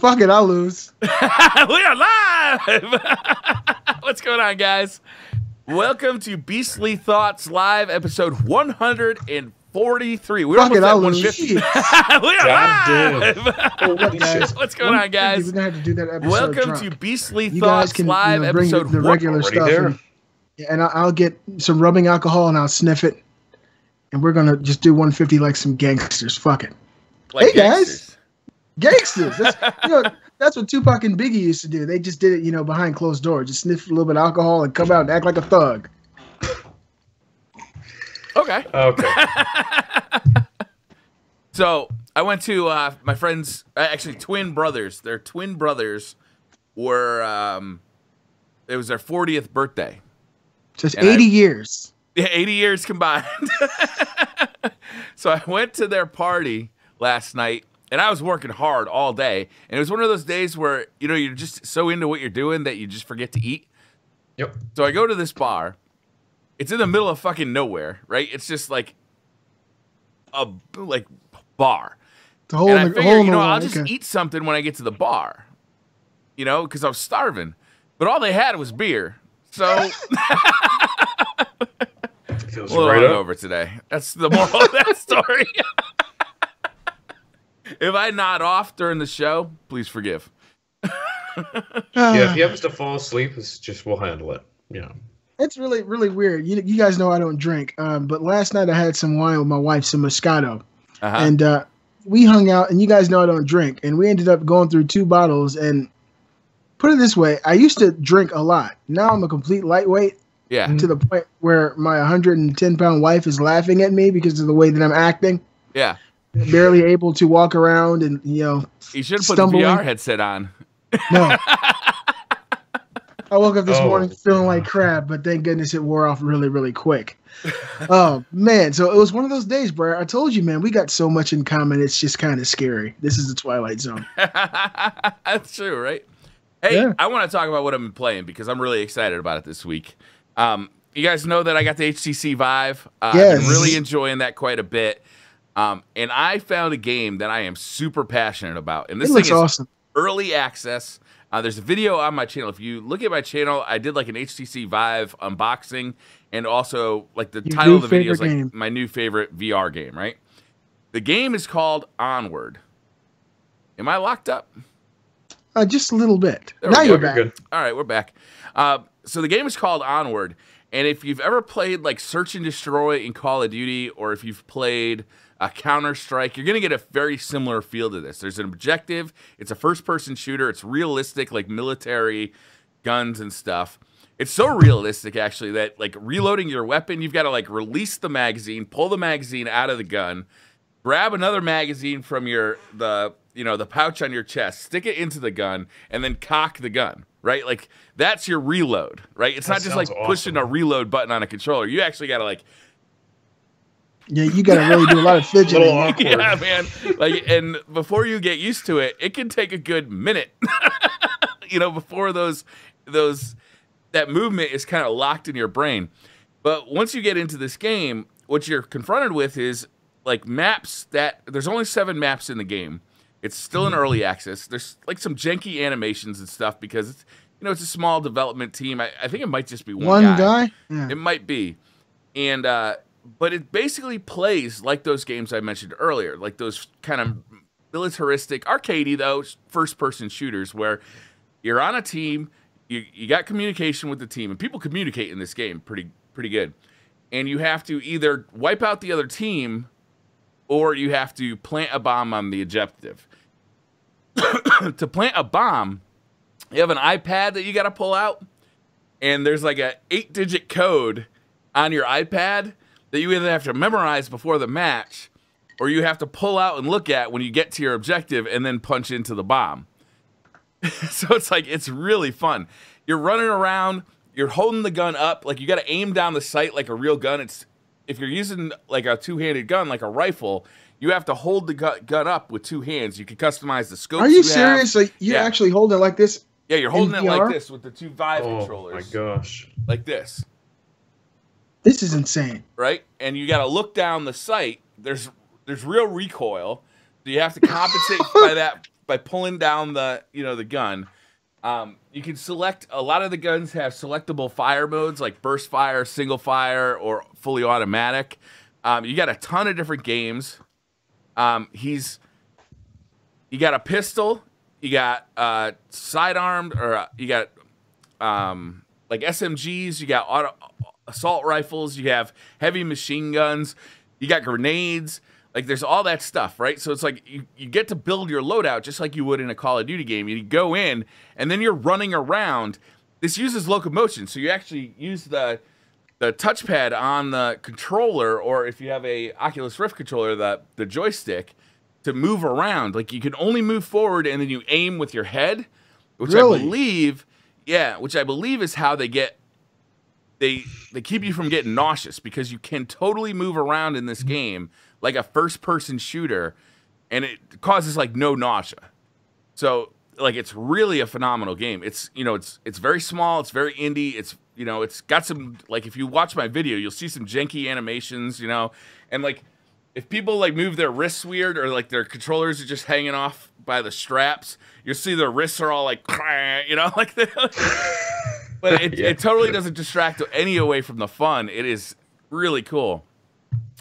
Fuck it, I'll lose. we are live. What's going on, guys? Welcome to Beastly Thoughts Live, episode 143. We're Fuck almost it, at I'll lose. 150. we are God live. Oh, what. What's going on, guys? We're gonna have to do that episode. Welcome drunk. to Beastly you Thoughts can Live, you know, bring episode the, the one- regular stuff, there. and, and I'll, I'll get some rubbing alcohol and I'll sniff it, and we're gonna just do 150 like some gangsters. Fuck it, like Hey, guys. Gangsters. gangsters. That's, you know, that's what Tupac and Biggie used to do. They just did it, you know, behind closed doors. Just sniff a little bit of alcohol and come out and act like a thug. Okay. Okay. So I went to uh, my friends, uh, actually twin brothers. Their twin brothers were. Um, it was their 40th birthday. Just And I- 80 years. Yeah, 80 years combined. so I went to their party last night and I was working hard all day. And it was one of those days where, you know, you're just so into what you're doing that you just forget to eat. Yep. So I go to this bar. It's in the middle of fucking nowhere, right? It's just like a like bar. The whole, and I in the, figure, you know, wall. I'll just Okay. eat something when I get to the bar. You know, because I was starving. But all they had was beer. So Feels a little right up. hungover today. That's the moral of that story. If I nod off during the show, please forgive. Yeah, if he happens to fall asleep, it's just we'll handle it. Yeah. It's really, really weird. You, you guys know I don't drink, um, but last night I had some wine with my wife, some Moscato, Uh-huh. and uh, we hung out. And you guys know I don't drink, and we ended up going through two bottles. And put it this way, I used to drink a lot. Now I'm a complete lightweight yeah. to the point where my 110 pound wife is laughing at me because of the way that I'm acting, Yeah. Barely able to walk around, and you know, You should put Stumbling. the VR headset on. no. I woke up this Oh. morning feeling like crap, but thank goodness it wore off really, really quick. oh man, so it was one of those days, bro. I told you, man, we got so much in common. It's just kind of scary. This is the Twilight Zone. That's true, right? Hey, Yeah. I want to talk about what I've been playing because I'm really excited about it this week. Um, you guys know that I got the HTC Vive. Uh, I've been really enjoying that quite a bit. Um, and I found a game that I am super passionate about. And this It thing is awesome. early access. Uh, there's a video on my channel. If you look at my channel, I did like an HTC Vive unboxing, and also like the Your title of the video is like game. my new favorite VR game. Right? The game is called Onward. Am I locked up? Uh, just a little bit. There now you're You're back. good. All right, we're back. Uh, so the game is called Onward, and if you've ever played like Search and Destroy in Call of Duty, or if you've played uh, Counter Strike, you're gonna get a very similar feel to this. There's an objective. It's a first-person shooter. It's realistic, like military guns and stuff. It's so realistic, actually, that like reloading your weapon, you've got to like release the magazine, pull the magazine out of the gun, grab another magazine from your the you know the pouch on your chest, stick it into the gun, and then cock the gun. Right, like that's your reload. Right, it's That not just like sounds pushing a reload button on a controller. You actually got to like, Yeah, you got to really do a lot of fidgeting. Yeah, man. Like, and before you get used to it, it can take a good minute. you know, before those those that movement is kind of locked in your brain. But once you get into this game, what you're confronted with is like maps that there's only seven maps in the game. It's still in early access. There's like some janky animations and stuff because it's you know it's a small development team. I, I think it might just be one, One guy. guy. Yeah. It might be. And uh but it basically plays like those games I mentioned earlier, like those kind of militaristic, arcadey though, first person shooters where you're on a team, you you got communication with the team, and people communicate in this game pretty pretty good. And you have to either wipe out the other team or you have to plant a bomb on the objective. to plant a bomb, you have an iPad that you got to pull out and there's like a eight digit code on your iPad that you either have to memorize before the match or you have to pull out and look at when you get to your objective and then punch into the bomb. so it's like it's really fun. You're running around, you're holding the gun up, like you got to aim down the sight like a real gun. It's if you're using like a two-handed gun like a rifle, you have to hold the gu- gun up with two hands. You can customize the scope. Are you serious? So you Yeah. actually hold it like this? Yeah, you're holding it like this with the two Vive controllers. Oh my gosh. like this. This is insane. right? And you got to look down the sight. There's there's real recoil, so you have to compensate by that by pulling down the you know the gun. Um, you can select a lot of the guns have selectable fire modes like burst fire, single fire, or fully automatic. Um, you got a ton of different games. Um, he's you got a pistol, you got uh, sidearmed, or uh, you got um, like SMGs, you got auto, assault rifles, you have heavy machine guns, you got grenades. Like there's all that stuff, right? So it's like you, you get to build your loadout just like you would in a Call of Duty game. You go in and then you're running around. This uses locomotion, so you actually use the the touchpad on the controller, or if you have a Oculus Rift controller, the the joystick to move around. Like you can only move forward and then you aim with your head, which Really? I believe, yeah, which I believe is how they get they they keep you from getting nauseous because you can totally move around in this mm-hmm. game like a first person shooter and it causes like no nausea. So like it's really a phenomenal game. It's you know it's it's very small, it's very indie, it's you know it's got some like if you watch my video, you'll see some janky animations, you know, and like if people like move their wrists weird or like their controllers are just hanging off by the straps, you'll see their wrists are all like you know like but it, Yeah. it totally doesn't distract any away from the fun. It is really cool.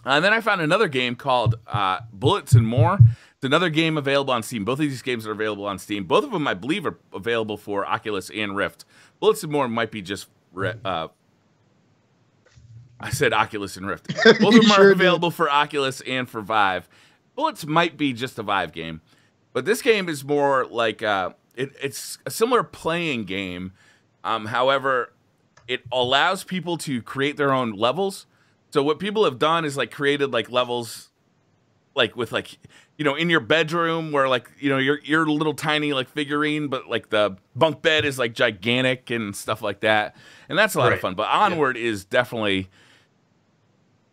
And then I found another game called uh, Bullets and More. It's another game available on Steam. Both of these games are available on Steam. Both of them, I believe, are available for Oculus and Rift. Bullets and More might be just. Uh, I said Oculus and Rift. Both of them are sure did. available for Oculus and for Vive. Bullets might be just a Vive game, but this game is more like uh, it, it's a similar playing game. Um, however, it allows people to create their own levels. So what people have done is like created like levels, like with like you know in your bedroom where like you know your your little tiny like figurine, but like the bunk bed is like gigantic and stuff like that, and that's a lot of fun. But Onward is definitely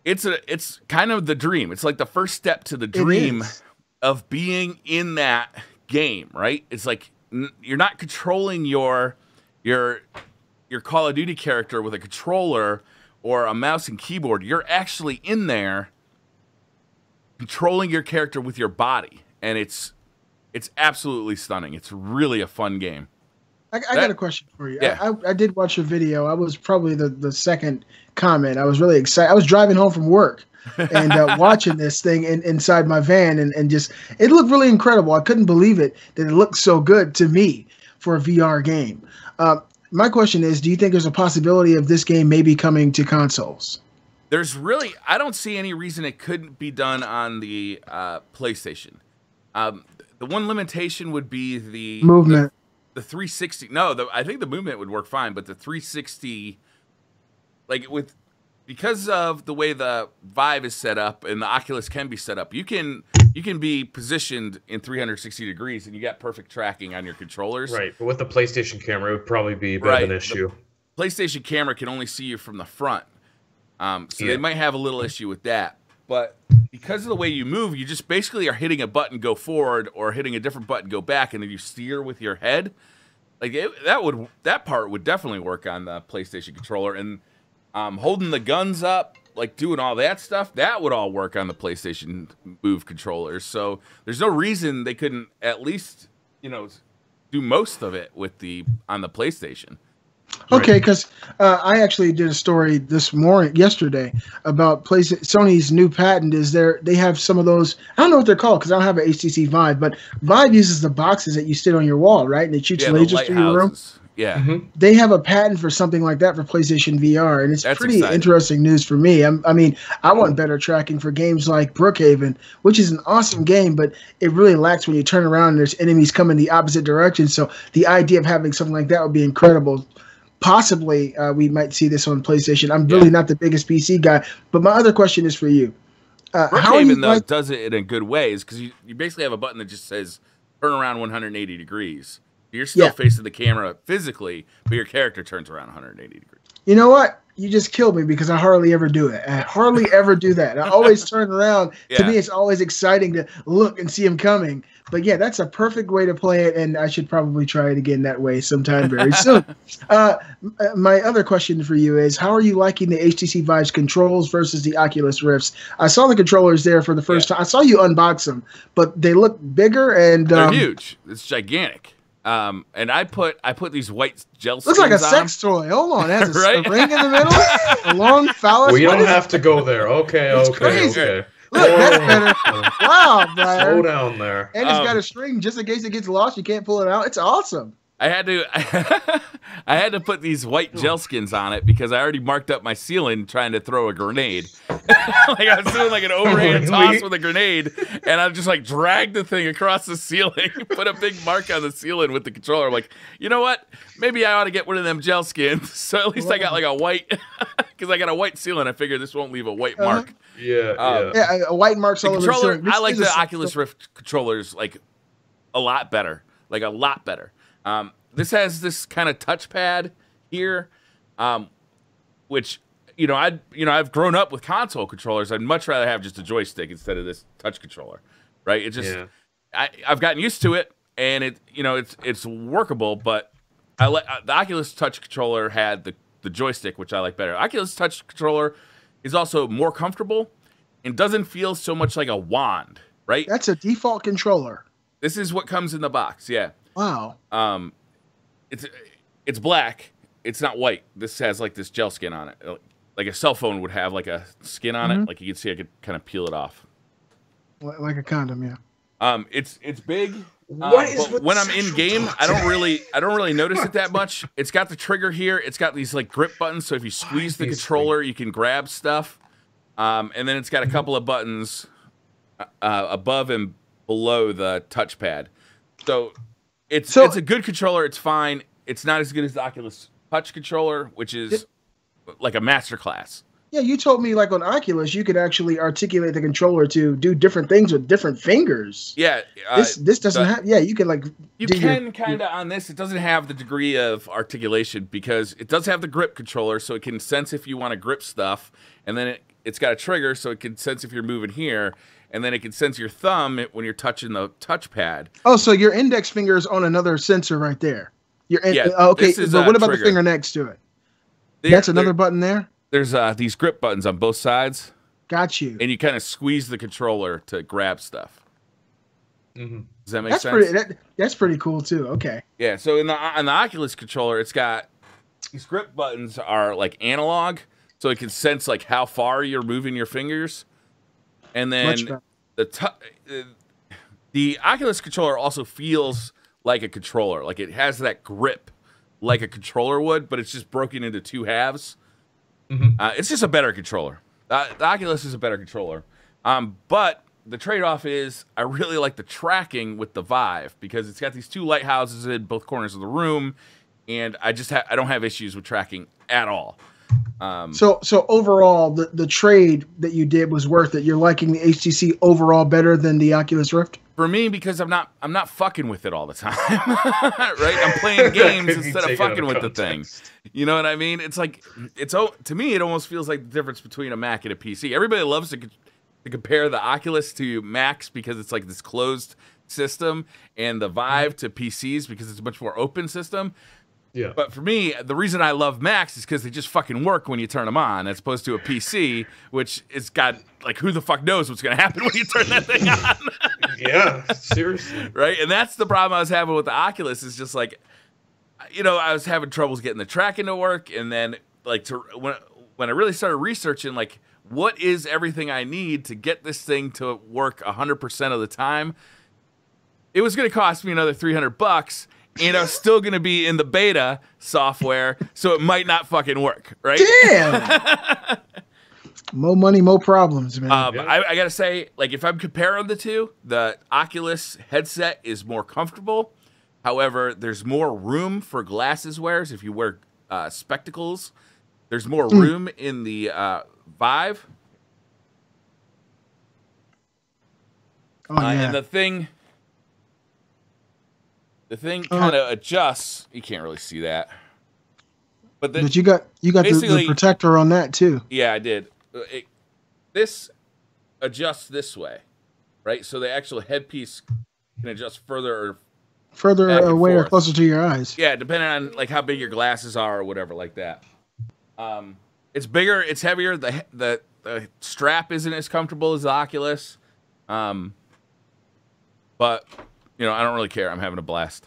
it's a it's kind of the dream. It's like the first step to the dream of being in that game, right? It's like n- you're not controlling your your your Call of Duty character with a controller or a mouse and keyboard. You're actually in there controlling your character with your body, and it's it's absolutely stunning. It's really a fun game. I, I That- got a question for you. Yeah. I, I, did watch your video. I was probably the, the second comment. I was really excited. I was driving home from work and uh, watching this thing in, inside my van, and, and just it looked really incredible. I couldn't believe it that it looked so good to me for a VR game. Uh, my question is, do you think there's a possibility of this game maybe coming to consoles? There's really I don't see any reason it couldn't be done on the uh, PlayStation. Um, the one limitation would be the Movement. the 360 no the, i think the movement would work fine but the 360 like with because of the way the vive is set up and the oculus can be set up you can you can be positioned in 360 degrees and you got perfect tracking on your controllers Right, but with the PlayStation camera, it would probably be a bit Right, of an the- issue. PlayStation camera can only see you from the front. Um, so Yeah. they might have a little issue with that. But because of the way you move, you just basically are hitting a button go forward or hitting a different button go back, and then you steer with your head. Like it, that would that part would definitely work on the PlayStation controller, and um, holding the guns up, like doing all that stuff, that would all work on the PlayStation Move controllers. So there's no reason they couldn't at least you know do most of it with the on the PlayStation. Okay, because uh, I actually did a story this morning, yesterday, about place Sony's new patent. Is there they have some of those? I don't know what they're called because I don't have an HTC Vive, but Vive uses the boxes that you sit on your wall, right? And it shoots Yeah, the lasers through your room. Yeah. Mhm. They have a patent for something like that for PlayStation VR, and it's That's pretty exciting. interesting news for me. I'm, I mean, I want better tracking for games like Brookhaven, which is an awesome game, but it really lacks when you turn around and there's enemies coming the opposite direction. So the idea of having something like that would be incredible. Possibly, uh, we might see this on PlayStation. I'm really Yeah. not the biggest PC guy, but my other question is for you. Uh, how are you Brookhaven though like? does it in a good ways because you, you basically have a button that just says turn around 180 degrees. You're still Yeah. facing the camera physically, but your character turns around 180 degrees. You know what? You just killed me because I hardly ever do it. I hardly ever do that. I always turn around. Yeah. To me, it's always exciting to look and see him coming. But yeah, that's a perfect way to play it, and I should probably try it again that way sometime very soon. Uh, my other question for you is: How are you liking the HTC Vive's controls versus the Oculus Rifts? I saw the controllers there for the first time. I saw you unbox them, but they look bigger and They're um, huge. It's gigantic. Um, and I put I put these white gel. looks like a on. sex toy. Hold on, it has a, Right? a ring in the middle, a long phallus. We don't is- have to go there. Okay, It's okay, crazy. okay. Look, that's better. Wow, Blair. Slow down there. And it's got Um, a string just in case it gets lost. You can't pull it out. It's awesome. I had to I had to put these white gel skins on it because I already marked up my ceiling trying to throw a grenade. like I was doing like an overhand Really? toss with a grenade, and I just like dragged the thing across the ceiling, put a big mark on the ceiling with the controller. I'm like, you know what? Maybe I ought to get one of them gel skins. So at least I got like a white because I got a white ceiling. I figured this won't leave a white Uh-huh. mark. Yeah, Um, yeah. Yeah, a, a white marks The all over controller, the ceiling. I like This the Oculus Rift controllers like a lot better, like a lot better. Um, this has this kind of touchpad here, um, which you know I you know I've grown up with console controllers. I'd much rather have just a joystick instead of this touch controller, right? It just Yeah. I, I've gotten used to it, and it you know it's it's workable, but I like the Oculus Touch controller had the the joystick, which I like better. Oculus Touch controller is also more comfortable and doesn't feel so much like a wand, right? That's a default controller. This is what comes in the box, yeah. Wow. Um, it's it's black. It's not white. This has like this gel skin on it, like a cell phone would have like a skin on it. Like you can see, I could kind of peel it off. Like a condom, yeah. Um, it's it's big. Uh, What is but when I'm in game, I don't really I don't really notice it that much. It's got the trigger here. It's got these like grip buttons, so if you squeeze the controller, you can grab stuff. Um, and then it's got a couple of buttons uh, uh, above and below the touchpad. So it's So- it's a good controller. It's fine. It's not as good as the Oculus Touch controller, which is like a master class. Yeah, you told me like on Oculus, you could actually articulate the controller to do different things with different fingers. Yeah, uh, This this doesn't have. Yeah, you can like. You your- can kind of on this. It doesn't have the degree of articulation because it does have the grip controller, so it can sense if you want to grip stuff, and then it, it's got a trigger, so it can sense if you're moving here, and then it can sense your thumb when you're touching the touchpad. Oh, so your index finger is on another sensor right there. Your in, Yeah, uh, okay, this is but a what about trigger. the finger next to it? There- That's another there- button there. there's uh, these grip buttons on both sides, Got you. and you kind of squeeze the controller to grab stuff. hmm Does that make That's sense? pretty. That, that's pretty cool too. Okay. Yeah, so in the on the Oculus controller, it's got these grip buttons are like analog, so it can sense like how far you're moving your fingers, and then the uh, the Oculus controller also feels like a controller, like it has that grip like a controller would, but it's just broken into two halves. Mhm. Uh, it's just a better controller. Uh, the Oculus is a better controller, um, but the trade-off is I really like the tracking with the Vive because it's got these two lighthouses in both corners of the room, and I just I don't have issues with tracking at all. Um, So so overall, the the trade that you did was worth it. You're liking the HTC overall better than the Oculus Rift. for me, because I'm not I'm not fucking with it all the time, right? I'm playing games instead of take it out fucking of with the thing. You know what I mean? It's like it's oh to me it almost feels like the difference between a Mac and a PC. Everybody loves to, to compare the Oculus to Macs because it's like this closed system, and the Vive to PCs because it's a much more open system. Yeah. But for me, the reason I love Macs is because they just fucking work when you turn them on, as opposed to a PC, which it's got like who the fuck knows what's gonna happen when you turn that thing on. yeah. Seriously. right? And that's the problem I was having with the Oculus. Is just like, you know, I was having troubles getting the tracking to work, and then like to when when I really started researching, like, what is everything I need to get this thing to work hundred percent of the time? It was going to cost me another three hundred bucks. And I was still going to be in the beta software, so it might not fucking work, right? Damn. more money, more problems, man. Um, Yeah. I, I gotta say, like, if I'm comparing the two, the Oculus headset is more comfortable. However, there's more room for glasses wears. If you wear uh, spectacles, there's more Hmm. room in the uh, Vive. oh Uh, yeah. And the thing, the thing Uh. kind of adjusts. You can't really see that. But, the, but you got you got the, the protector on that too. yeah, I did. Uh, It, this adjusts this way, right? So the actual headpiece can adjust further or Further away or closer to your eyes. Yeah, depending on like how big your glasses are or whatever like that. Um, it's bigger, it's heavier. The the the strap isn't as comfortable as the Oculus. Um, but you know, I don't really care. I'm having a blast.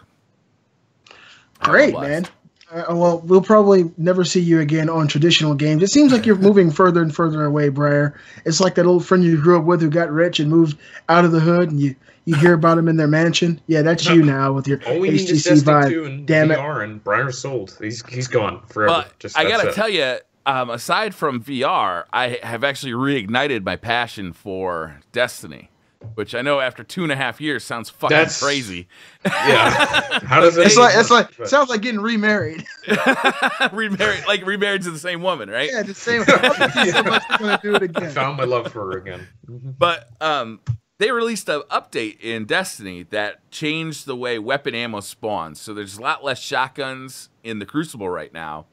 Having a Great, blast. man. Uh, well, we'll probably never see you again on traditional games. It seems like you're moving further and further away, Briar. It's like that old friend you grew up with who got rich and moved out of the hood, and you you hear about him in their mansion. Yeah, that's you now with your All we need is HTC Destiny Vive. 2 and Damn it. VR, and Briar's sold. He's he's gone forever. But Just, I gotta it. tell you, um, aside from VR, I have actually reignited my passion for Destiny, which I know after two and a half years sounds fucking That's- crazy. Yeah. How does that It's like it's like But- sounds like getting remarried. remarried, like remarried to the same woman, right? yeah, the same. I'm gonna do it again. found my love for her again. Mhm. But um, they released an update in Destiny that changed the way weapon ammo spawns. So there's a lot less shotguns in the Crucible right now.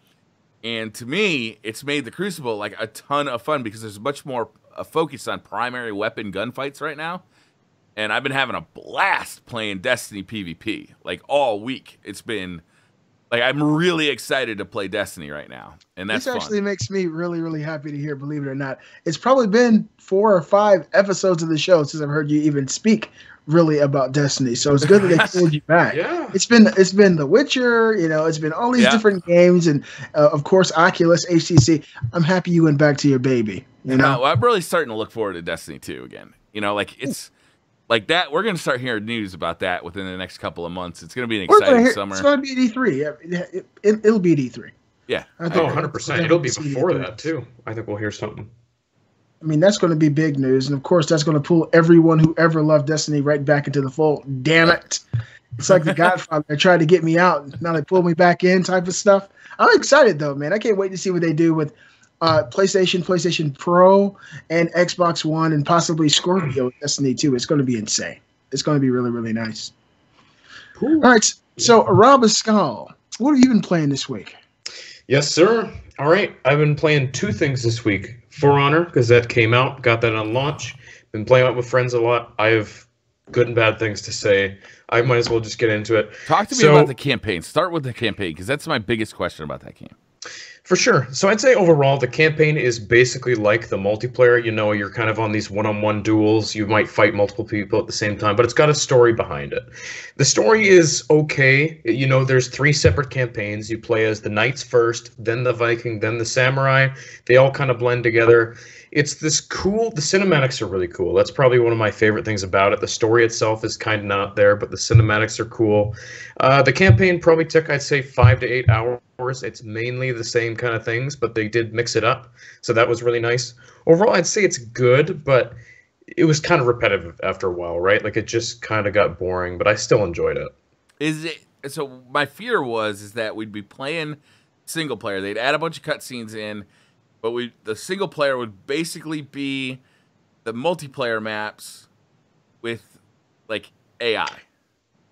And to me, it's made the Crucible like a ton of fun because there's much more a focus on primary weapon gunfights right now. And I've been having a blast playing Destiny PvP like all week. It's been like I'm really excited to play Destiny right now, and that's this fun. actually makes me really, really happy to hear. Believe it or not, it's probably been four or five episodes of the show since I've heard you even speak really about Destiny. So it's good that they pulled you back. Yeah. It's been it's been The Witcher, you know, it's been all these Yeah. different games, and uh, of course Oculus, HTC. I'm happy you went back to your baby. You know, well, I'm really starting to look forward to Destiny 2 again. You know, like it's like that. We're gonna start hearing news about that within the next couple of months. It's gonna be an We're gonna exciting hear- summer. It's going to be at E3. Yeah, It, it, it'll be at E3. Yeah. I Oh, think- 100 percent. we're It'll be before E3. that too. I think we'll hear something. I mean, that's going to be big news, and of course, that's going to pull everyone who ever loved Destiny right back into the fold. Damn it! It's like the Godfather. They tried to get me out, and now they pull me back in, type of stuff. I'm excited though, man. I can't wait to see what they do with uh, PlayStation, PlayStation Pro, and Xbox One, and possibly Scorpio with Destiny 2. It's going to be insane. It's going to be really, really nice. All right, so Rob Escal, what have you been playing this week? Yes, sir. All right. I've been playing two things this week. For Honor, because that came out, got that on launch. Been playing it with friends a lot. I have good and bad things to say. I might as well just get into it. Talk to me So- about the campaign. Start with the campaign because that's my biggest question about that game. For sure. So I'd say overall, the campaign is basically like the multiplayer. You know, you're kind of on these one on one duels. You might fight multiple people at the same time, but it's got a story behind it. The story is okay. You know, there's three separate campaigns. You play as the Knights first, then the Viking, then the Samurai. They all kind of blend together. It's this cool, the cinematics are really cool. That's probably one of my favorite things about it. The story itself is kind of not there, but the cinematics are cool. Uh, the campaign probably took, I'd say, five to eight hours. Course, it's mainly the same kind of things, but they did mix it up. So that was really nice. Overall, I'd say it's good, but it was kind of repetitive after a while, right? Like it just kind of got boring, but I still enjoyed it. Is it so? My fear was is that we'd be playing single player. They'd add a bunch of cutscenes in, but we the single player would basically be the multiplayer maps with like AI.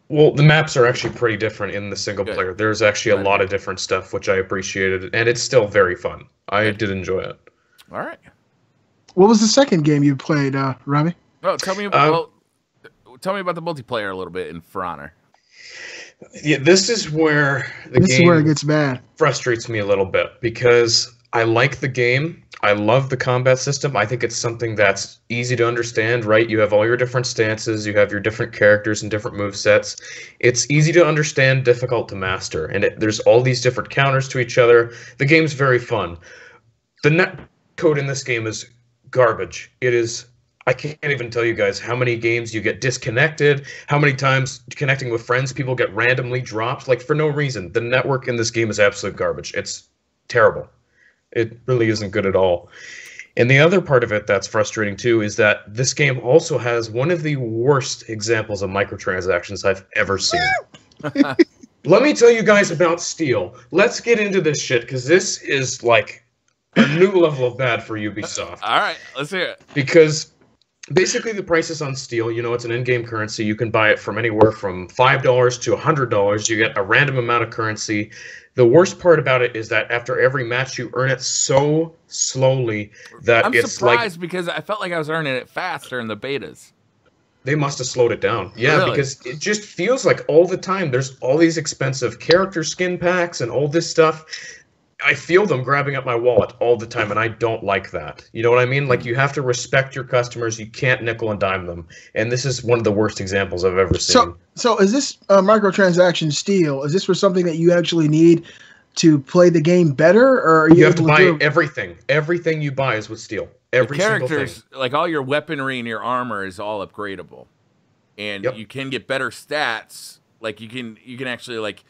Well, the maps are actually pretty different in the single Good. player. There's actually a lot of different stuff, which I appreciated, and it's still very fun. I Good. did enjoy it. All right. What was the second game you played, uh, Robbie? Well, tell me. Um, well, tell me about the multiplayer a little bit in For Honor. Yeah, this is where the this game is where it gets bad. frustrates me a little bit because I like the game. I love the combat system. I think it's something that's easy to understand, right? You have all your different stances, you have your different characters and different move sets. It's easy to understand, difficult to master, and it, there's all these different counters to each other. The game's very fun. The net code in this game is garbage. It is I can't even tell you guys how many games you get disconnected, how many times connecting with friends people get randomly dropped, like for no reason. The network in this game is absolute garbage. It's terrible. It really isn't good at all. And the other part of it that's frustrating too is that this game also has one of the worst examples of microtransactions I've ever seen. Let me tell you guys about Steel. Let's get into this shit because this is like a new level of bad for Ubisoft All right, let's hear it. because basically the prices on steel you know it's an in-game currency you can buy it from anywhere from five dollars to a hundred dollars you get a random amount of currency The worst part about it is that after every match, you earn it so slowly that I'm it's surprised like because I felt like I was earning it faster in the betas. they must have slowed it down. Yeah, Really? because it just feels like all the time there's all these expensive character skin packs and all this stuff. I feel them grabbing up my wallet all the time, and I don't like that. You know what I mean? Like you have to respect your customers. You can't nickel and dime them, and this is one of the worst examples I've ever seen. So, so is this uh, microtransaction steel? Is this for something that you actually need to play the game better, or are you, you have to able buy do everything. Everything you buy is with steel. Every the single characters, thing. like all your weaponry and your armor, is all upgradable, and Yep. you can get better stats. Like you can, you can actually like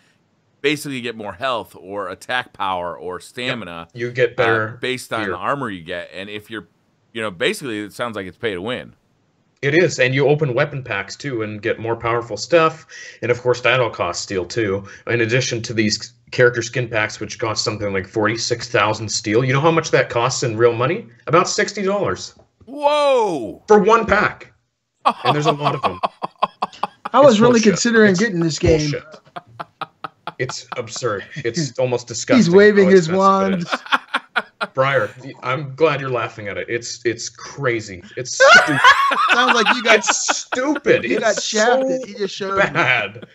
basically get more health or attack power or stamina You get uh, better. based on gear. the armor you get. And if you're, you know, basically it sounds like it's pay to win. It is, and you open weapon packs too and get more powerful stuff. And of course, that all costs steel too. In addition to these character skin packs, which cost something like forty-six thousand steel. You know how much that costs in real money? About sixty dollars Whoa! for one pack. And there's a lot of them. I was It's really bullshit. considering It's getting this game. Bullshit. It's absurd. It's almost disgusting. He's waving his wand. is. Briar, I'm glad you're laughing at it. It's it's crazy. It's stupid. Sounds like you got it's stupid. you it's got shafted. so he just showed me. bad.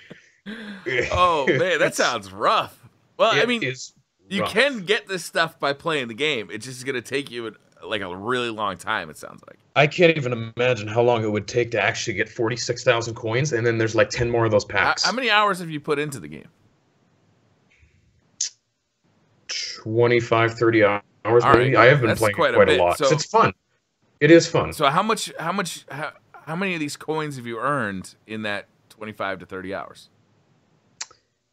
Oh man, that sounds rough. Well, I mean, is you rough. can get this stuff by playing the game. It's just gonna take you like a really long time. It sounds like. I can't even imagine how long it would take to actually get 46,000 coins, and then there's like 10 more of those How, packs. how many hours have you put into the game? 25, 30 hours All right, maybe. I have been that's playing quite quite, a a, lot. So- it's fun. It is fun. So how much? How much? How, how many of these coins have you earned in that twenty-five to thirty hours?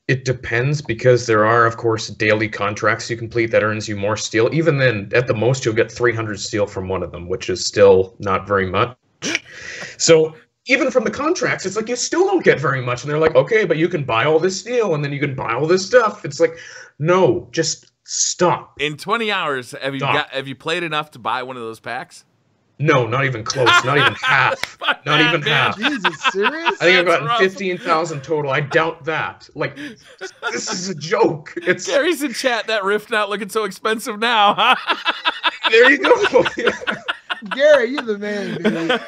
It depends because there are, of course, daily contracts you complete that earns you more steel. Even then, at the most, you'll get 300 steel from one of them, which is still not very much. so even from the contracts, it's like you still don't get very much. And they're like, okay, but you can buy all this steel and then you can buy all this stuff. It's like, no, just stop. In twenty hours, have you Stop. got? Have you played enough to buy one of those packs? No, not even close. Not even half. Not that, even man. half. Jesus, serious? I think I've gotten rough. 15,000 total. I doubt that. Like, this is a joke. It's Gary's in chat. That rift not looking so expensive now. huh? there you go. Gary, you're the man, dude.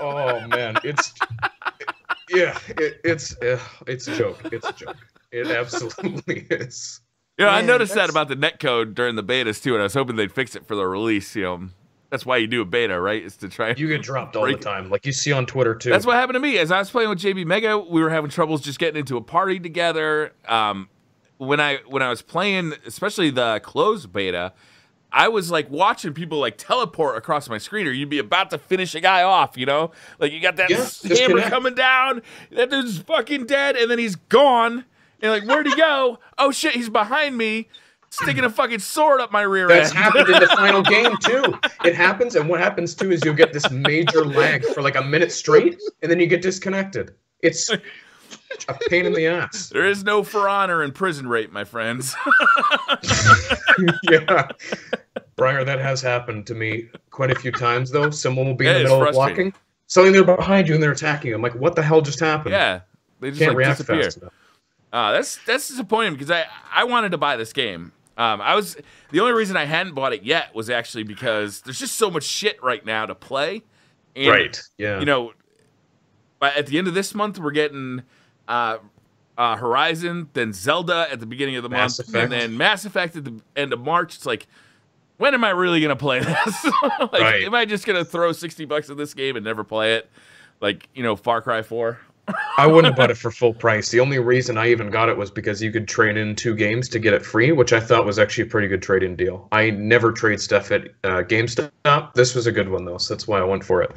oh man, it's yeah, it, it's uh, it's a joke. It's a joke. It absolutely is. You know, I Man, noticed that about the netcode during the betas too, and I was hoping they'd fix it for the release. You know, that's why you do a beta, right? Is to try. You get dropped all Break the it. time, like you see on Twitter too. That's what happened to me. As I was playing with JB Mega, we were having troubles just getting into a party together. Um, when I when I was playing, especially the closed beta, I was like watching people like teleport across my screen, or you'd be about to finish a guy off. You know, like you got that Yeah, hammer coming down, that dude's fucking dead, and then he's gone. And like, where'd he go? oh shit, he's behind me, sticking a fucking sword up my rear That's end. happened in the final game too. It happens, and what happens too is you'll get this major lag for like a minute straight, and then you get disconnected. It's a pain in the ass. there is no for honor in prison rape, my friends. yeah. Briar, that has happened to me quite a few times though. Someone will be Yeah, in the middle of walking, suddenly they're behind you and they're attacking you. I'm like, what the hell just happened? yeah, they just Can't like react disappear. fast enough. Uh, that's that's disappointing because I I wanted to buy this game. Um, I was the only reason I hadn't bought it yet was actually because there's just so much shit right now to play. And, right. Yeah. You know, but at the end of this month we're getting uh, uh, Horizon, then Zelda at the beginning of the Mass month, Effect. and then Mass Effect at the end of March. It's like. When am I really gonna play this? like, Right. am I just gonna throw sixty bucks at this game and never play it? Like, you know, Far Cry Four. I wouldn't have bought it for full price. The only reason I even got it was because you could trade in two games to get it free, which I thought was actually a pretty good trade-in deal. I never trade stuff at uh, GameStop. This was a good one though, so that's why I went for it.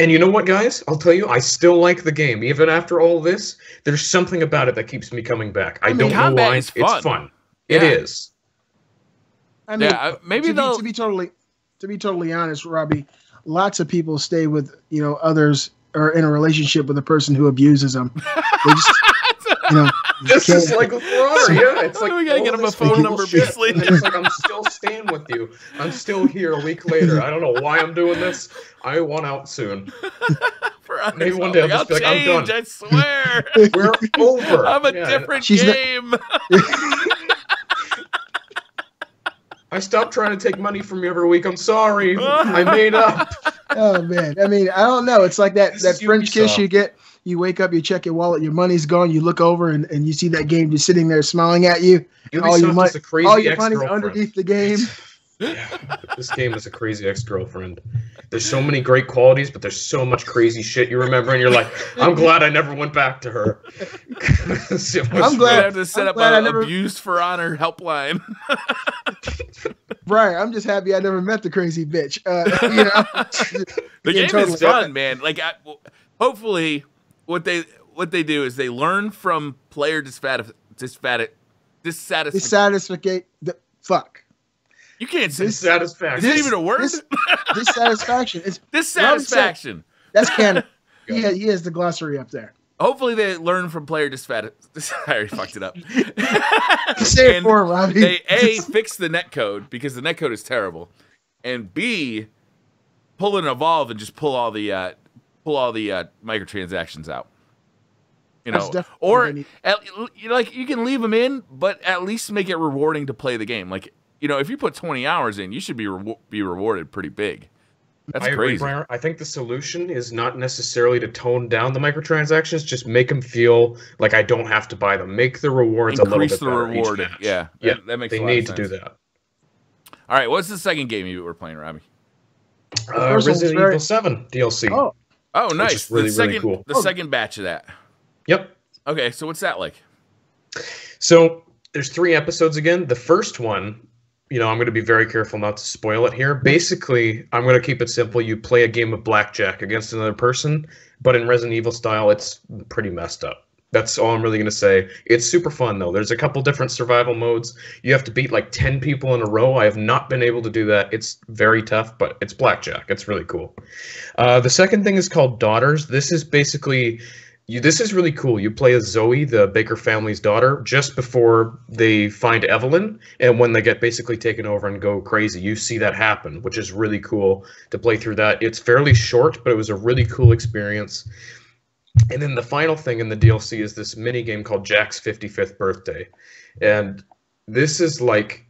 And you know what, guys? I'll tell you, I still like the game, even after all this. There's something about it that keeps me coming back. I, mean, don't know why. is fun. It's fun. Yeah. is. I mean, Yeah, uh, maybe to be, they'll to be totally to be totally honest, Robbie, lots of people stay with you know others or in a relationship with a person who abuses them. They just, you know, This is like a Ferrari, yeah. It's like We gotta all get him a phone number, shit, Beastly. It's like I'm still staying with you. I'm still here a week later. I don't know why I'm doing this. I want out soon. For Maybe one day I'll I'll just be like, I'm done. I swear. We're over. I'm a Yeah. different She's not- game. I stopped trying to take money from you every week. I'm sorry. I made up. Oh man, I mean, I don't know. It's like that This that French kiss you get. You wake up, you check your wallet, your money's gone. You look over and, and you see that game just sitting there smiling at you. all your money, is a crazy all your money's underneath the game. Yeah, this game is a crazy ex-girlfriend. There's so many great qualities, but there's so much crazy shit you remember, and you're like, I'm glad I never went back to her. I'm We glad- have to set I'm up glad I a never- abused for honor helpline. Right. I'm just happy I never met the crazy bitch. Uh, you know, The Yeah, game totally. is fun, man. Like, I, w- hopefully, what they what they do is they learn from player disfat disfat dissatisfaction. dissatisfaction. The, fuck. You can't say is Dissatisfaction. that even a word? This- dissatisfaction. It's dissatisfaction. that's canon. Yeah, he has the glossary up there. Hopefully, they learn from player disfat. I already fucked it up. Say it for him, Robbie. they a fix the net code because the net code is terrible, and b pull an evolve and just pull all the uh, pull all the uh, microtransactions out. You know, or what I need. at, you know, like you can leave them in, but at least make it rewarding to play the game. Like you know, if you put twenty hours in, you should be re- be rewarded pretty big. That's I agree, crazy. Briar. I think the solution is not necessarily to tone down the microtransactions, just make them feel like I don't have to buy them. Make the rewards Increase a little bit better each reward. match. Yeah, yeah, that, that makes they a lot of need to do that. All right, what's the second game you were playing, Robbie? Uh, first one was Resident very- Evil Seven DLC. Oh, Oh, nice. really, the really cool. the Oh. second batch of that. Yep. Okay, so what's that like? So there's three episodes again. The first one, you know, I'm going to be very careful not to spoil it here. Basically, I'm going to keep it simple. You play a game of blackjack against another person, but in Resident Evil style, it's pretty messed up. That's all I'm really going to say. It's super fun though. There's a couple different survival modes. You have to beat like 10 people in a row. I have not been able to do that. It's very tough, but it's blackjack. It's really cool. Uh, the second thing is called Daughters. This is basically you this is really cool. You play as Zoe, the Baker family's daughter, just before they find Evelyn, and when they get basically taken over and go crazy, you see that happen, which is really cool to play through that. It's fairly short, but it was a really cool experience. And then the final thing in the DLC is this mini game called Jack's 55th birthday. And this is like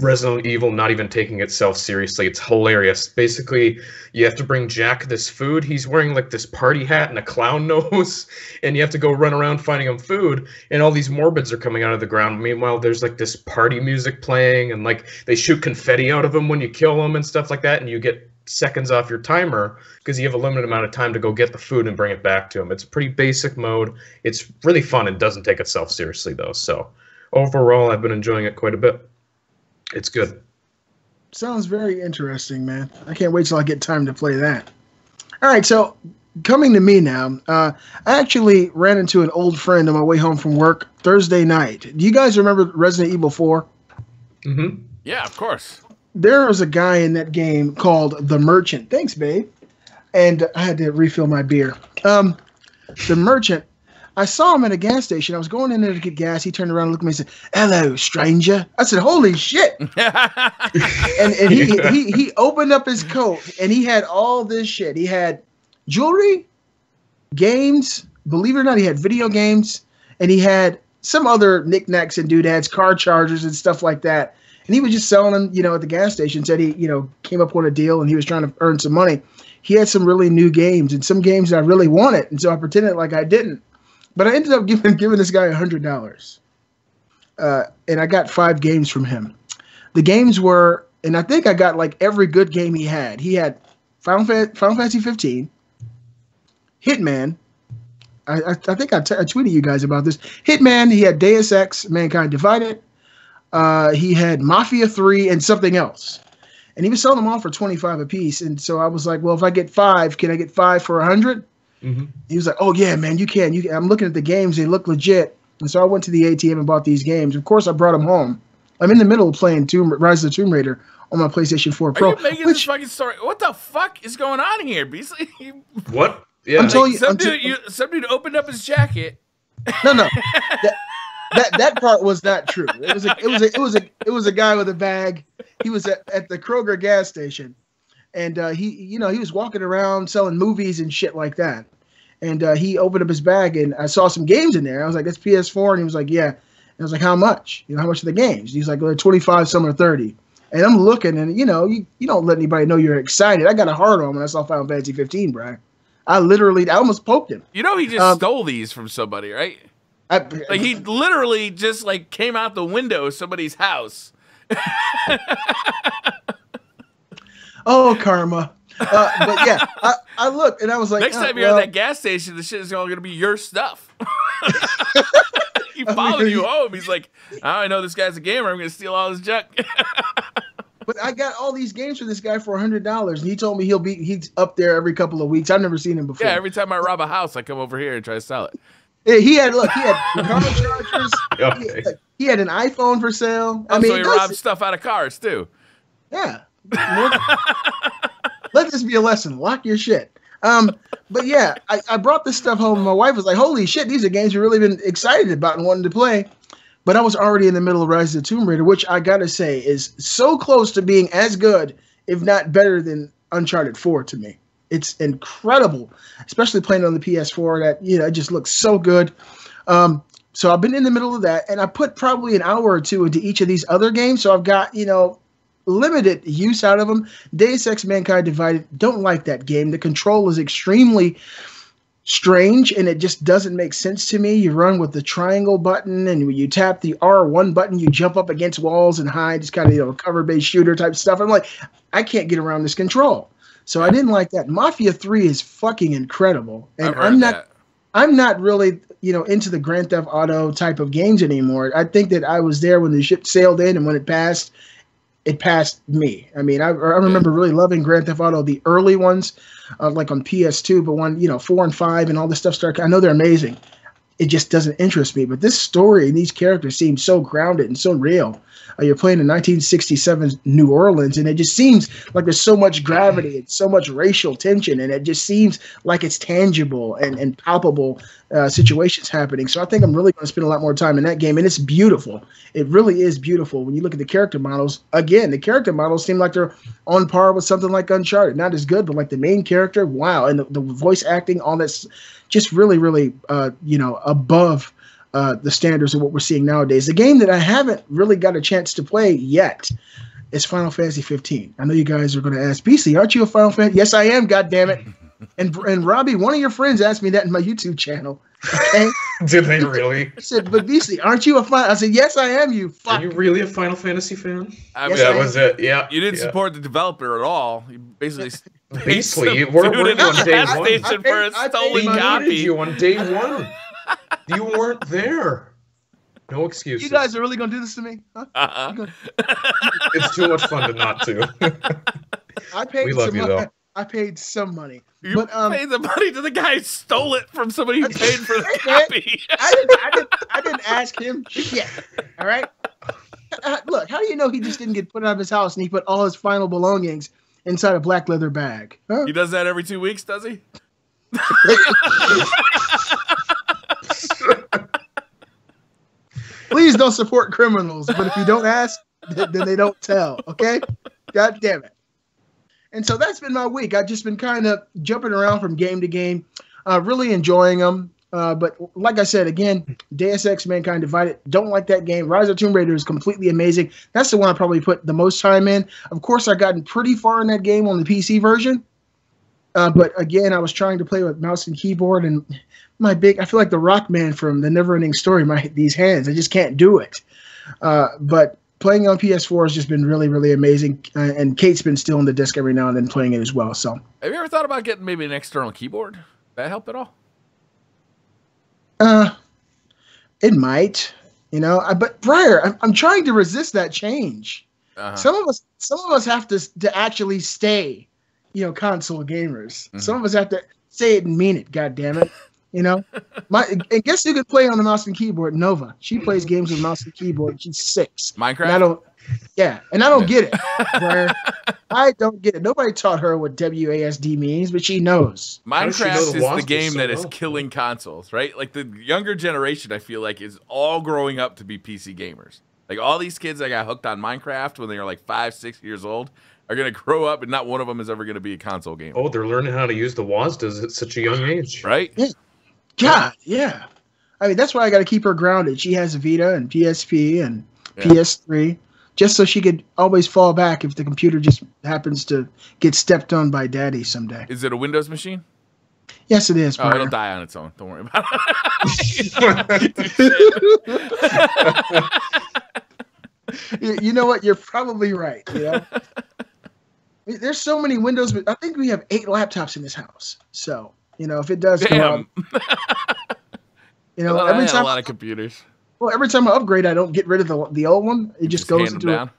Resident Evil not even taking itself seriously. It's hilarious. Basically, you have to bring Jack this food. He's wearing like this party hat and a clown nose, and you have to go run around finding him food. And all these morbids are coming out of the ground. Meanwhile, there's like this party music playing, and like they shoot confetti out of him when you kill him and stuff like that. And you get seconds off your timer because you have a limited amount of time to go get the food and bring it back to him. It's a pretty basic mode. It's really fun and doesn't take itself seriously though. So overall, I've been enjoying it quite a bit. It's good. sounds very interesting, man. I can't wait till I get time to play that. All right, so coming to me now, uh, I actually ran into an old friend on my way home from work Thursday night. Do you guys remember Resident Evil 4? hmm Yeah, of course. There was a guy in that game called The Merchant. Thanks, babe. And I had to refill my beer. Um, the Merchant, I saw him at a gas station. I was going in there to get gas. He turned around and looked at me and said, Hello, stranger. I said, Holy shit. and and he, he he opened up his coat and he had all this shit. He had jewelry, games. Believe it or not, he had video games, and he had some other knickknacks and doodads, car chargers and stuff like that. And he was just selling them, you know, at the gas station. Said he, you know, came up with a deal and he was trying to earn some money. He had some really new games and some games that I really wanted, and so I pretended like I didn't. But I ended up giving giving this guy hundred dollars, uh, and I got five games from him. The games were, and I think I got like every good game he had. He had Final, Fa- Final Fantasy 15, Hitman. I, I, I think I, t- I tweeted you guys about this. Hitman. He had Deus Ex: Mankind Divided. Uh, he had Mafia 3 and something else. And he was selling them all for 25 a piece. And so I was like, well, if I get five, can I get five for a 100? Hmm He was like, "Oh yeah, man, you can. You can. I'm looking at the games; they look legit." And so I went to the ATM and bought these games. Of course, I brought them home. I'm in the middle of playing Tomb Rise of the Tomb Raider on my PlayStation 4 Pro. Are Pro. you making this fucking story? What the fuck is going on here, Beastly? What? Yeah. I'm telling you, some I'm dude, t- you, some dude opened up his jacket. no, no, that, that that part was not true. It was a, it was a, it was a it was a guy with a bag. He was at, at the Kroger gas station, and uh, he you know he was walking around selling movies and shit like that. And uh, he opened up his bag, and I saw some games in there. I was like, "That's PS4," and he was like, "Yeah." And I was like, how much? You know, how much are the games? He's like, well, 25, some are 30. And I'm looking, and you know, you, you don't let anybody know you're excited. I got a hard on when I saw Final Fantasy 15, Briar. I literally, I almost poked him. You know, he just um, stole these from somebody, right? I, like he literally just like came out the window of somebody's house. oh, karma. Uh, but yeah, I, I looked and I was like, next time oh, you're well, at that gas station, the shit is all going to be your stuff. he followed I mean, you home. He's like, oh, I know this guy's a gamer. I'm going to steal all his junk. but I got all these games for this guy for hundred dollars, and he told me he'll be he's up there every couple of weeks. I've never seen him before. Yeah, every time I rob a house, I come over here and try to sell it. Yeah, he had look, he had car chargers. okay. he, had, he, had, an iPhone for sale. I oh, mean, so he robbed stuff out of cars too. Yeah. Let this be a lesson. Lock your shit. Um, but yeah, I, I brought this stuff home. My wife was like, "Holy shit, these are games you've really been excited about and wanting to play." But I was already in the middle of Rise of the Tomb Raider, which I gotta say is so close to being as good, if not better, than Uncharted 4 to me. It's incredible, especially playing on the PS4. That you know, it just looks so good. Um, so I've been in the middle of that, and I put probably an hour or two into each of these other games. So I've got you know limited use out of them. Deus Ex Mankind Divided, don't like that game. The control is extremely strange and it just doesn't make sense to me. You run with the triangle button and when you tap the R1 button, you jump up against walls and hide. It's kind of, you know, cover based shooter type stuff. I'm like, I can't get around this control. So I didn't like that. Mafia 3 is fucking incredible. And I'm not that. I'm not really, you know, into the Grand Theft Auto type of games anymore. I think that I was there when the ship sailed in and when it passed it passed me. I mean, I, I remember really loving Grand Theft Auto, the early ones, uh, like on PS2, but when you know four and five and all this stuff started, I know they're amazing. It just doesn't interest me. But this story and these characters seem so grounded and so real. Uh, you're playing in 1967 New Orleans, and it just seems like there's so much gravity and so much racial tension, and it just seems like it's tangible and, and palpable uh, situations happening. So I think I'm really going to spend a lot more time in that game, and it's beautiful. It really is beautiful when you look at the character models. Again, the character models seem like they're on par with something like Uncharted. Not as good, but like the main character, wow, and the, the voice acting, all that's just really, really, uh, you know, above uh, the standards of what we're seeing nowadays. The game that I haven't really got a chance to play yet is Final Fantasy 15. I know you guys are going to ask, BC, aren't you a Final Fantasy? Yes, I am. God damn it. And and Robbie, one of your friends asked me that in my YouTube channel. Okay? Did they really? I said, but BC, aren't you a Final? I said, yes, I am. You. Fuck. Are you really a Final Fantasy fan? I mean, yes, that was it. Yeah. You didn't yeah. support the developer at all. You basically. Basically, we're, we're on day one. Station for a stolen copy. You on day one you weren't there. No excuses. You guys are really gonna do this to me? Huh? Uh-uh. Gonna... it's too much fun to not to. I paid. We love you though. I paid some money. You but, um, paid the money to the guy who stole it from somebody who paid for the copy. I didn't, I, didn't, I didn't ask him shit. All right. Uh, look, how do you know he just didn't get put out of his house and he put all his final belongings inside a black leather bag? Huh? He does that every two weeks, does he? Please don't support criminals, but if you don't ask, then they don't tell. Okay? God damn it. And so that's been my week. I've just been kind of jumping around from game to game, uh, really enjoying them. Uh, but like I said, again, Deus Ex Mankind Divided, don't like that game. Rise of Tomb Raider is completely amazing. That's the one I probably put the most time in. Of course, I've gotten pretty far in that game on the PC version. Uh, but again, I was trying to play with mouse and keyboard, and my big. I feel like the Rock Man from the Neverending Story. My these hands, I just can't do it. Uh, but playing on PS4 has just been really, really amazing. Uh, and Kate's been stealing the disc every now and then playing it as well. So, have you ever thought about getting maybe an external keyboard? That help at all? Uh, it might. You know, I, but Briar, I'm, I'm trying to resist that change. Uh-huh. Some of us, some of us have to to actually stay, you know, console gamers. Mm-hmm. Some of us have to say it and mean it. God damn it. You know, my and guess you could play on the mouse and keyboard? Nova. She plays games with mouse and keyboard. She's six. Minecraft. And I don't. Yeah, and I don't get it. I don't get it. Nobody taught her what WASD means, but she knows. Minecraft she know the is the game so that well? is killing consoles, right? Like the younger generation, I feel like is all growing up to be PC gamers. Like all these kids that got hooked on Minecraft when they were like five, six years old are going to grow up, and not one of them is ever going to be a console gamer. Oh, they're learning how to use the WASDs at such a young age, right? Yeah. God, yeah. I mean, that's why I got to keep her grounded. She has a Vita and PSP and Yeah. PS3, just so she could always fall back if the computer just happens to get stepped on by Daddy someday. Is it a Windows machine? Yes, it is. Oh, it'll die on its own. Don't worry about it. you, you know what? You're probably right. You know, there's so many Windows. I think we have eight laptops in this house. So you know, if it does come Damn. up, you know, I every time a lot of computers. well, every time I upgrade, I don't get rid of the the old one. It just, goes into a,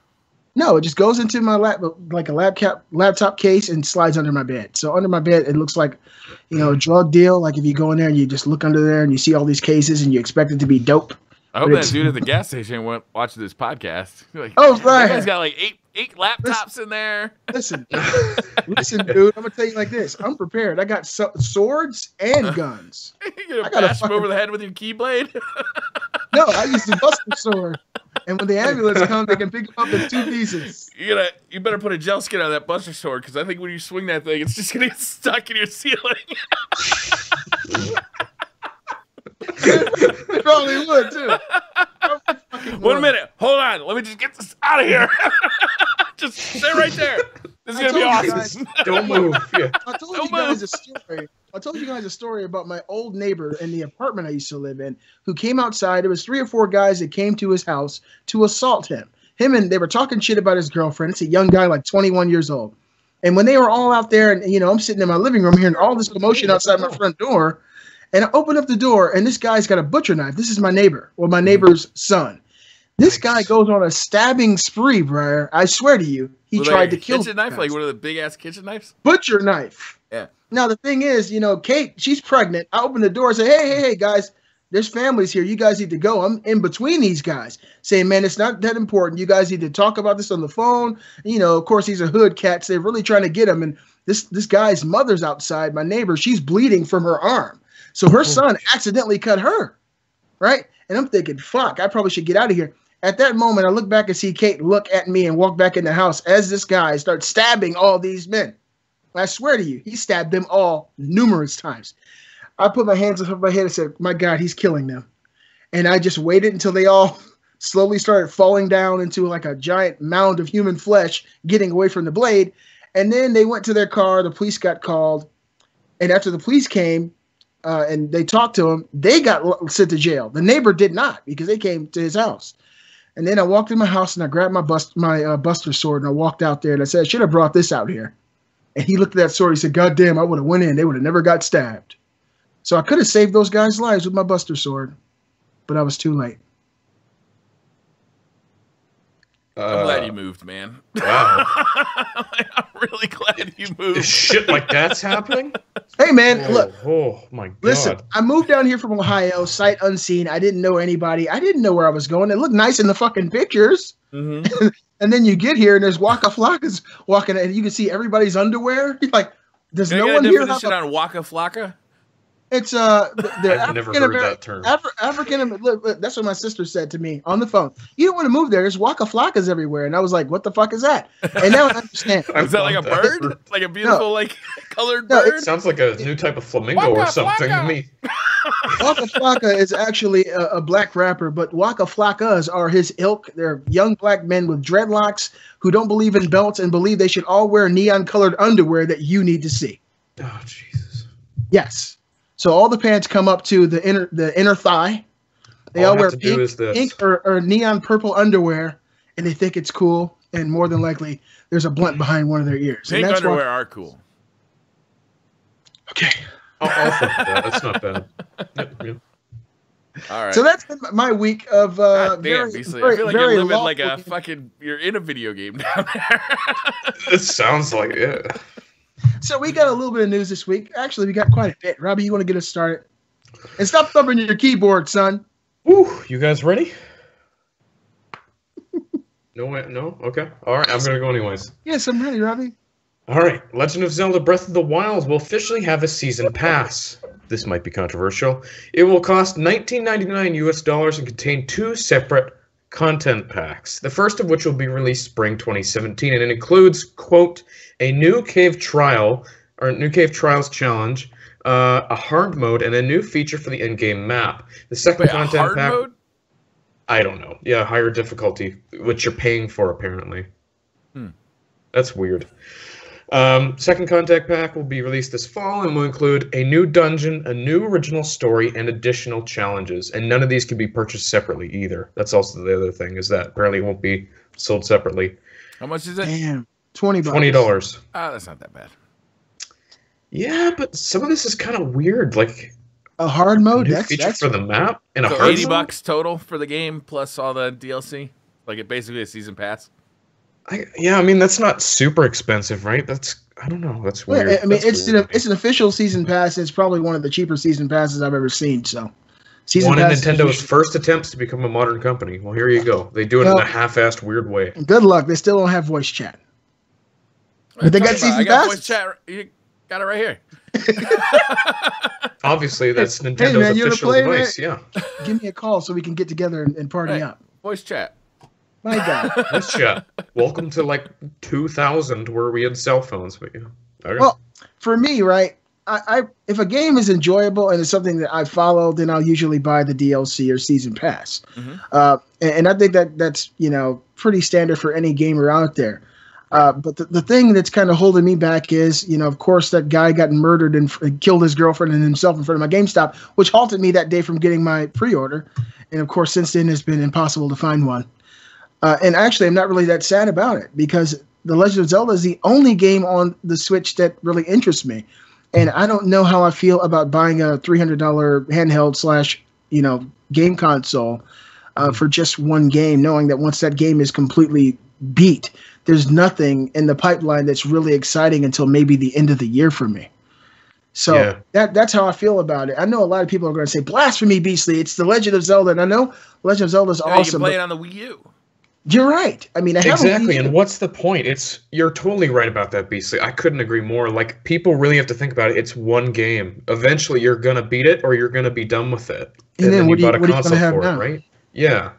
no, it just goes into my lap like a laptop laptop case and slides under my bed. So under my bed, it looks like you know a drug deal. Like if you go in there and you just look under there and you see all these cases and you expect it to be dope. I hope that dude at the gas station went watching this podcast. Like, Oh, that right. guy's got like eight eight laptops in there. Listen, listen, dude. I'm gonna tell you like this. I'm prepared. I got so- swords and guns. You're I gonna gotta bash him fucking- over the head with your keyblade. No, I use the buster sword. And when the ambulance comes, they can pick him up in two pieces. You gotta, you better put a gel skin on that buster sword because I think when you swing that thing, it's just gonna get stuck in your ceiling. They probably would too. One minute, hold on, let me just get this out of here. just stay right there. This is I gonna be awesome. Don't move. Yeah. I told Don't you guys move. a story. I told you guys a story about my old neighbor in the apartment I used to live in who came outside. It was three or four guys that came to his house to assault him. Him and they were talking shit about his girlfriend. It's a young guy, like 21 years old. And when they were all out there, and you know, I'm sitting in my living room hearing all this commotion outside my front door, and I open up the door, and this guy's got a butcher knife. This is my neighbor, or my neighbor's son. This guy goes on a stabbing spree, Briar. I swear to you, he With, tried like, to kill kitchen knife, guys like one of the big ass kitchen knives. butcher knife. Yeah. Now the thing is, you know, Kate, she's pregnant. I open the door and say, "Hey, hey, hey, guys, there's families here. You guys need to go." I'm in between these guys, saying, "Man, it's not that important. You guys need to talk about this on the phone." You know, of course, these are hood cats. They're really trying to get him. And this this guy's mother's outside. My neighbor, she's bleeding from her arm, so her oh. son accidentally cut her, right? And I'm thinking, "Fuck, I probably should get out of here." At that moment, I look back and see Kate look at me and walk back in the house as this guy starts stabbing all these men. I swear to you, he stabbed them all numerous times. I put my hands above my head and said, My God, he's killing them. And I just waited until they all slowly started falling down into like a giant mound of human flesh, getting away from the blade. And then they went to their car. The police got called. And after the police came uh, and they talked to him, they got sent to jail. The neighbor did not because they came to his house. And then I walked in my house and I grabbed my bust my uh, Buster sword and I walked out there and I said, I should have brought this out here. And he looked at that sword. He said, God damn, I would have went in. They would have never got stabbed. So I could have saved those guys' lives with my Buster sword, but I was too late. I'm glad Uh, you moved, man. Wow. I'm really glad you Is moved. shit like that's happening? Hey man, look, Oh, oh my god. listen. I moved down here from Ohio, sight unseen. I didn't know anybody. I didn't know where I was going. It looked nice in the fucking pictures. Mhm. And then you get here and there's Waka Flockas walking, and you can see everybody's underwear. You're like, does no one here have definition a on Waka Flocka? It's uh, they're I've never heard Ameri- that term. Afri- African. Look, look, that's what my sister said to me on the phone. You don't want to move there. There's waka flockas everywhere, and I was like, "What the fuck is that?" And now I understand. I Is that like a love bird? Like a beautiful, like colored No, bird? Sounds like a new type of flamingo or Waka something to me. Waka Flocka is actually a, a black rapper, but Waka Flockas are his ilk. They're young black men with dreadlocks who don't believe in belts and believe they should all wear neon-colored underwear that you need to see. Oh Jesus. Yes. So all the pants come up to the inner the inner thigh. They All all, wear have pink, pink or, or neon purple underwear, and they think it's cool. And more than likely, there's a blunt behind one of their ears. Pink and that's underwear Why, are cool. okay. I'll, I'll that. That's not bad. Yep, yep. All right. So that's been my week of uh, God damn, very, Beastly. very, I feel like very you're living like a lawful- fucking. You're in a video game down there. It sounds like it. So we got a little bit of news this week. Actually, we got quite a bit. Robbie, you want to get us started? And stop thumping your keyboard, son. Woo, you guys ready? No, way- no. Okay. All right. I'm gonna go anyways. Yes, I'm ready, Robbie. All right, Legend of Zelda Breath of the Wild will officially have a season pass. This might be controversial. It will cost 19.99 US dollars and contain two separate content packs. The first of which will be released spring 2017 and it includes quote a new cave trial or new cave trials challenge, uh, a hard mode, and a new feature for the in-game map. The second Wait, a content hard pack. mode? I don't know. Yeah, higher difficulty, which you're paying for apparently. Hmm. That's weird. Um, second contact pack will be released this fall and will include a new dungeon, a new original story, and additional challenges. And none of these can be purchased separately either. That's also the other thing is that apparently it won't be sold separately. How much is it? Damn, twenty bucks. Twenty dollars. Ah, that's not that bad. Yeah, but some of this is kind of weird. Like A hard mode. That's feature that's for the map and a hard eighty mode? bucks total for the game plus all the DLC. Like it basically a season pass. I, yeah, I mean that's not super expensive, right? That's I don't know. That's Yeah, weird. I mean, That's it's weird an it's an official season pass. It's probably one of the cheaper season passes I've ever seen. So, season one of pass is Nintendo's usually- first attempts to become a modern company. Well, here you go. They do it in a half-assed weird way. Good luck. They still don't have voice chat. But they What got you season I got pass? chat. You got it right here. Obviously, that's Nintendo's man, official play, device. Yeah. Give me a call so we can get together and, and party Right. up. Voice chat. My God. Nice chat. Welcome to like 2000, where we had cell phones. But yeah. Okay. Well, for me, right, I, I if a game is enjoyable and it's something that I follow, then I'll usually buy the DLC or season pass. Mhm. Uh, and, and I think that that's you know pretty standard for any gamer out there. Uh, but the, the thing that's kind of holding me back is, you know, of course, that guy got murdered and f- killed his girlfriend and himself in front of my GameStop, which halted me that day from getting my pre-order. And of course, since then, it's been impossible to find one. Uh, and actually, I'm not really that sad about it because The Legend of Zelda is the only game on the Switch that really interests me. And I don't know how I feel about buying a $300 handheld slash, you know, game console uh, for just one game, knowing that once that game is completely beat, there's nothing in the pipeline that's really exciting until maybe the end of the year for me. So Yeah. that that's how I feel about it. I know a lot of people are going to say blasphemy, Beastly. It's the Legend of Zelda, and I know Legend of Zelda is Yeah, you can awesome. play but it on the Wii U. you're right. I mean, I exactly. Wii And what's the point? It's you're totally right about that, Beastly. I couldn't agree more. Like people really have to think about it. It's one game. Eventually, you're gonna beat it, or you're gonna be done with it. And then what do you- bought a what are you gonna console for now? it, right? Yeah.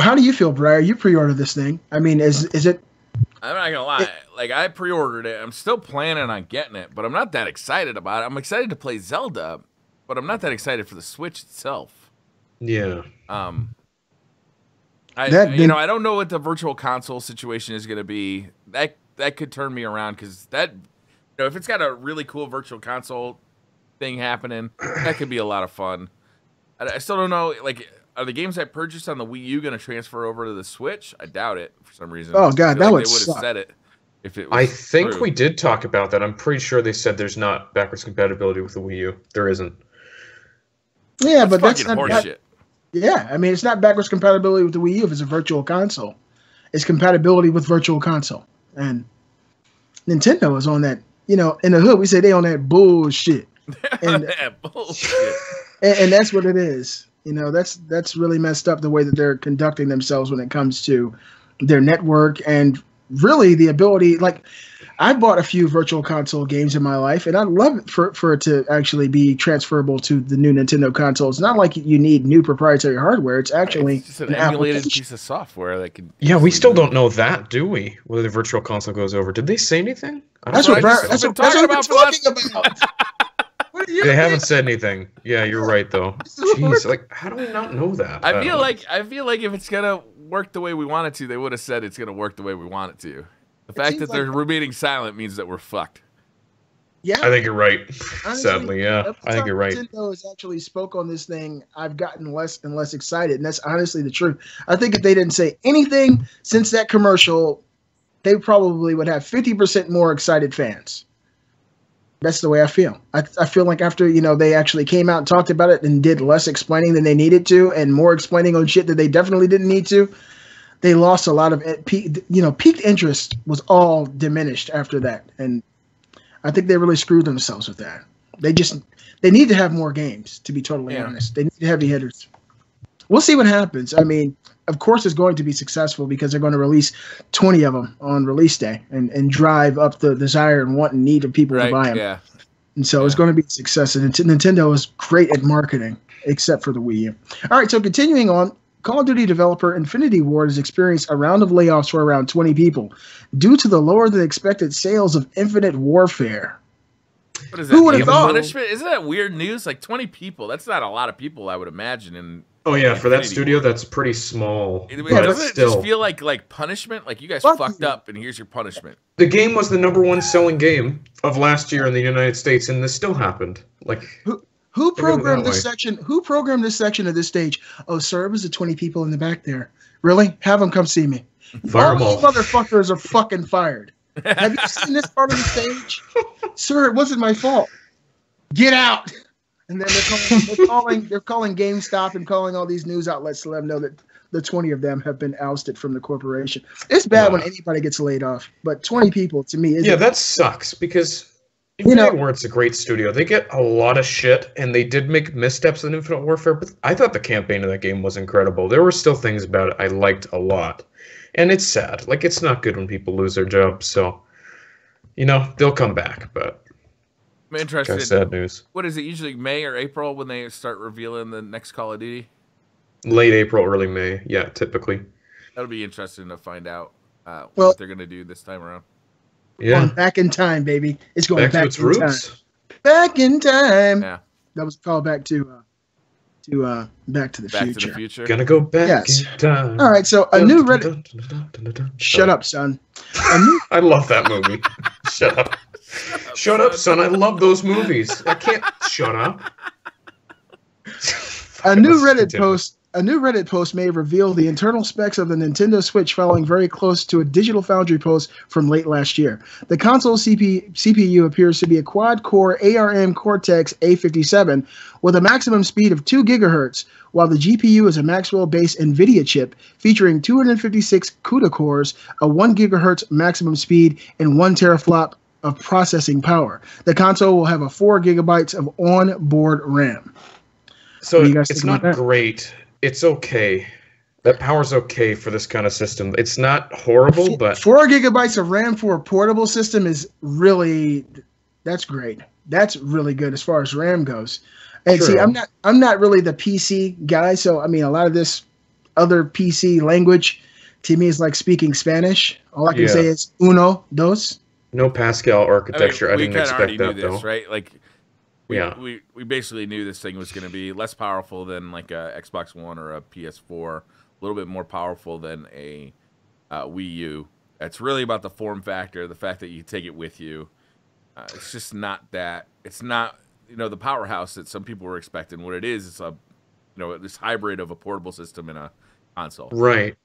How do you feel, Briar? You pre-ordered this thing. I mean, is is it? I'm not gonna lie. Like I pre-ordered it. I'm still planning on getting it, but I'm not that excited about it. I'm excited to play Zelda, but I'm not that excited for the Switch itself. Yeah. Um, I That you did- know I don't know what the virtual console situation is gonna be. That that could turn me around because that you know if it's got a really cool virtual console thing happening, that could be a lot of fun. I, I still don't know. Like, are the games I purchased on the Wii U gonna transfer over to the Switch? I doubt it for some reason. Oh, God, that like would they would have said it if it. Was I think true. we did talk about that. I'm pretty sure they said there's not backwards compatibility with the Wii U. There isn't. Yeah, That's but that's fucking not. that- horseshit. yeah, I mean, it's not backwards compatibility with the Wii U if it's a virtual console. It's compatibility with virtual console, and Nintendo is on that. You know, in the hood, we say they on that bullshit, and Yeah, bullshit. and, and that's what it is. You know, that's that's really messed up the way that they're conducting themselves when it comes to their network and really the ability. Like, I bought a few virtual console games in my life, and I love it for for it to actually be transferable to the new Nintendo console. It's not like you need new proprietary hardware. It's actually it's an an emulated piece of software that can. Yeah, we still don't know that, do we? Whether the virtual console goes over. Did they say anything? That's what, what I Briar, just that's what, that's what talking we're about for the talking about. What are you They haven't said anything. Yeah, you're right though. is what we're- Jeez, like how do we not know that? I don't feel know. like I feel like if it's gonna work the way we want it to, they would have said it's gonna work the way we want it to. The fact seems that they're like- remaining silent means that we're fucked. Yeah, I think you're right. Honestly, Sadly, yeah. I think you're right. Nintendo has actually spoke on this thing, I've gotten less and less excited, and that's honestly the truth. I think if they didn't say anything since that commercial, they probably would have fifty percent more excited fans. That's the way I feel. I, I feel like after you know they actually came out and talked about it and did less explaining than they needed to, and more explaining on shit that they definitely didn't need to, they lost a lot of eh, you know, peaked interest was all diminished after that, and I think they really screwed themselves with that. They just they need to have more games. To be totally Yeah. honest, they need heavy hitters. We'll see what happens. I mean, of course, it's going to be successful because they're going to release twenty of them on release day and and drive up the desire and want and need of people to buy them. Yeah. And so it's going to be a success. And Nintendo is great at marketing, except for the Wii U. All right, so continuing on, Call of Duty developer Infinity Ward has experienced a round of layoffs for around 20 people due to the lower than expected sales of Infinite Warfare. What is that? Who would've thought? Punishment? Isn't that weird news? Like 20 people. That's not a lot of people, I would imagine. And Oh yeah, for that studio, Ward. that's pretty small. it, but doesn't it still, just feel like like punishment? Like you guys Fuck fucked up, and here's your punishment. the game was the number one selling game of last year in the United States, and this still happened. Like, Who Think of it programmed this way. section? Who programmed this section of this stage? Oh, sir, it was the 20 people in the back there. Really? Have them come see me. fire All 'em these motherfuckers are fucking fired. Have you seen this part of the stage? Sir, it wasn't my fault. Get out. And then they're calling, they're calling they're calling GameStop and calling all these news outlets to let them know that the 20 of them have been ousted from the corporation. It's bad when anybody gets laid off, but 20 people to me is Yeah, that sucks because You Infinity know- Ward's a great studio. They get a lot of shit, and they did make missteps in Infinite Warfare, but I thought the campaign of that game was incredible. There were still things about it I liked a lot. And it's sad. Like, it's not good when people lose their jobs, so, you know, they'll come back, but I'm Kind of sad news. What is it? Usually May or April when they start revealing the next Call of Duty. Late April, early May. Yeah, typically. That'll be interesting to find out uh, Well- what they're gonna do this time around. going Yeah. back in time, baby. It's going Back back, to its in roots. time. Back in time. Yeah, That was a call back to uh, to uh, Back to the Back Future. to the Future. Gonna go back Yes. in time. All right, so a new Reddit. Shut up, son. A new, I love that movie. Shut up. Shut up, son. I love those movies. I can't shut up. a new Reddit Continue. post. A new Reddit post may reveal the internal specs of the Nintendo Switch, following very close to a Digital Foundry post from late last year. The console CP, CPU appears to be a quad-core ARM Cortex A57 with a maximum speed of 2 gigahertz, while the GPU is a Maxwell-based NVIDIA chip featuring 256 CUDA cores, a 1 gigahertz maximum speed, and 1 teraflop of processing power. The console will have a 4 gigabytes of on-board RAM. So it's not great. It's okay. That power's okay for this kind of system. It's not horrible, but four gigabytes of RAM for a portable system is really that's great. That's really good as far as RAM goes. And see, I'm not I'm not really the PC guy, so I mean a lot of this other PC language to me is like speaking Spanish. All I can Yeah. say is uno, dos. No Pascal I mean, architecture. I, didn't kind of already expect that this, though. right? Like, we, Yeah. we we basically knew this thing was going to be less powerful than like a Xbox One or a PS4, a little bit more powerful than a uh, Wii U. It's really about the form factor, the fact that you take it with you. Uh, it's just not that. It's not you know the powerhouse that some people were expecting. What it is, it's a you know this hybrid of a portable system and a console. Right.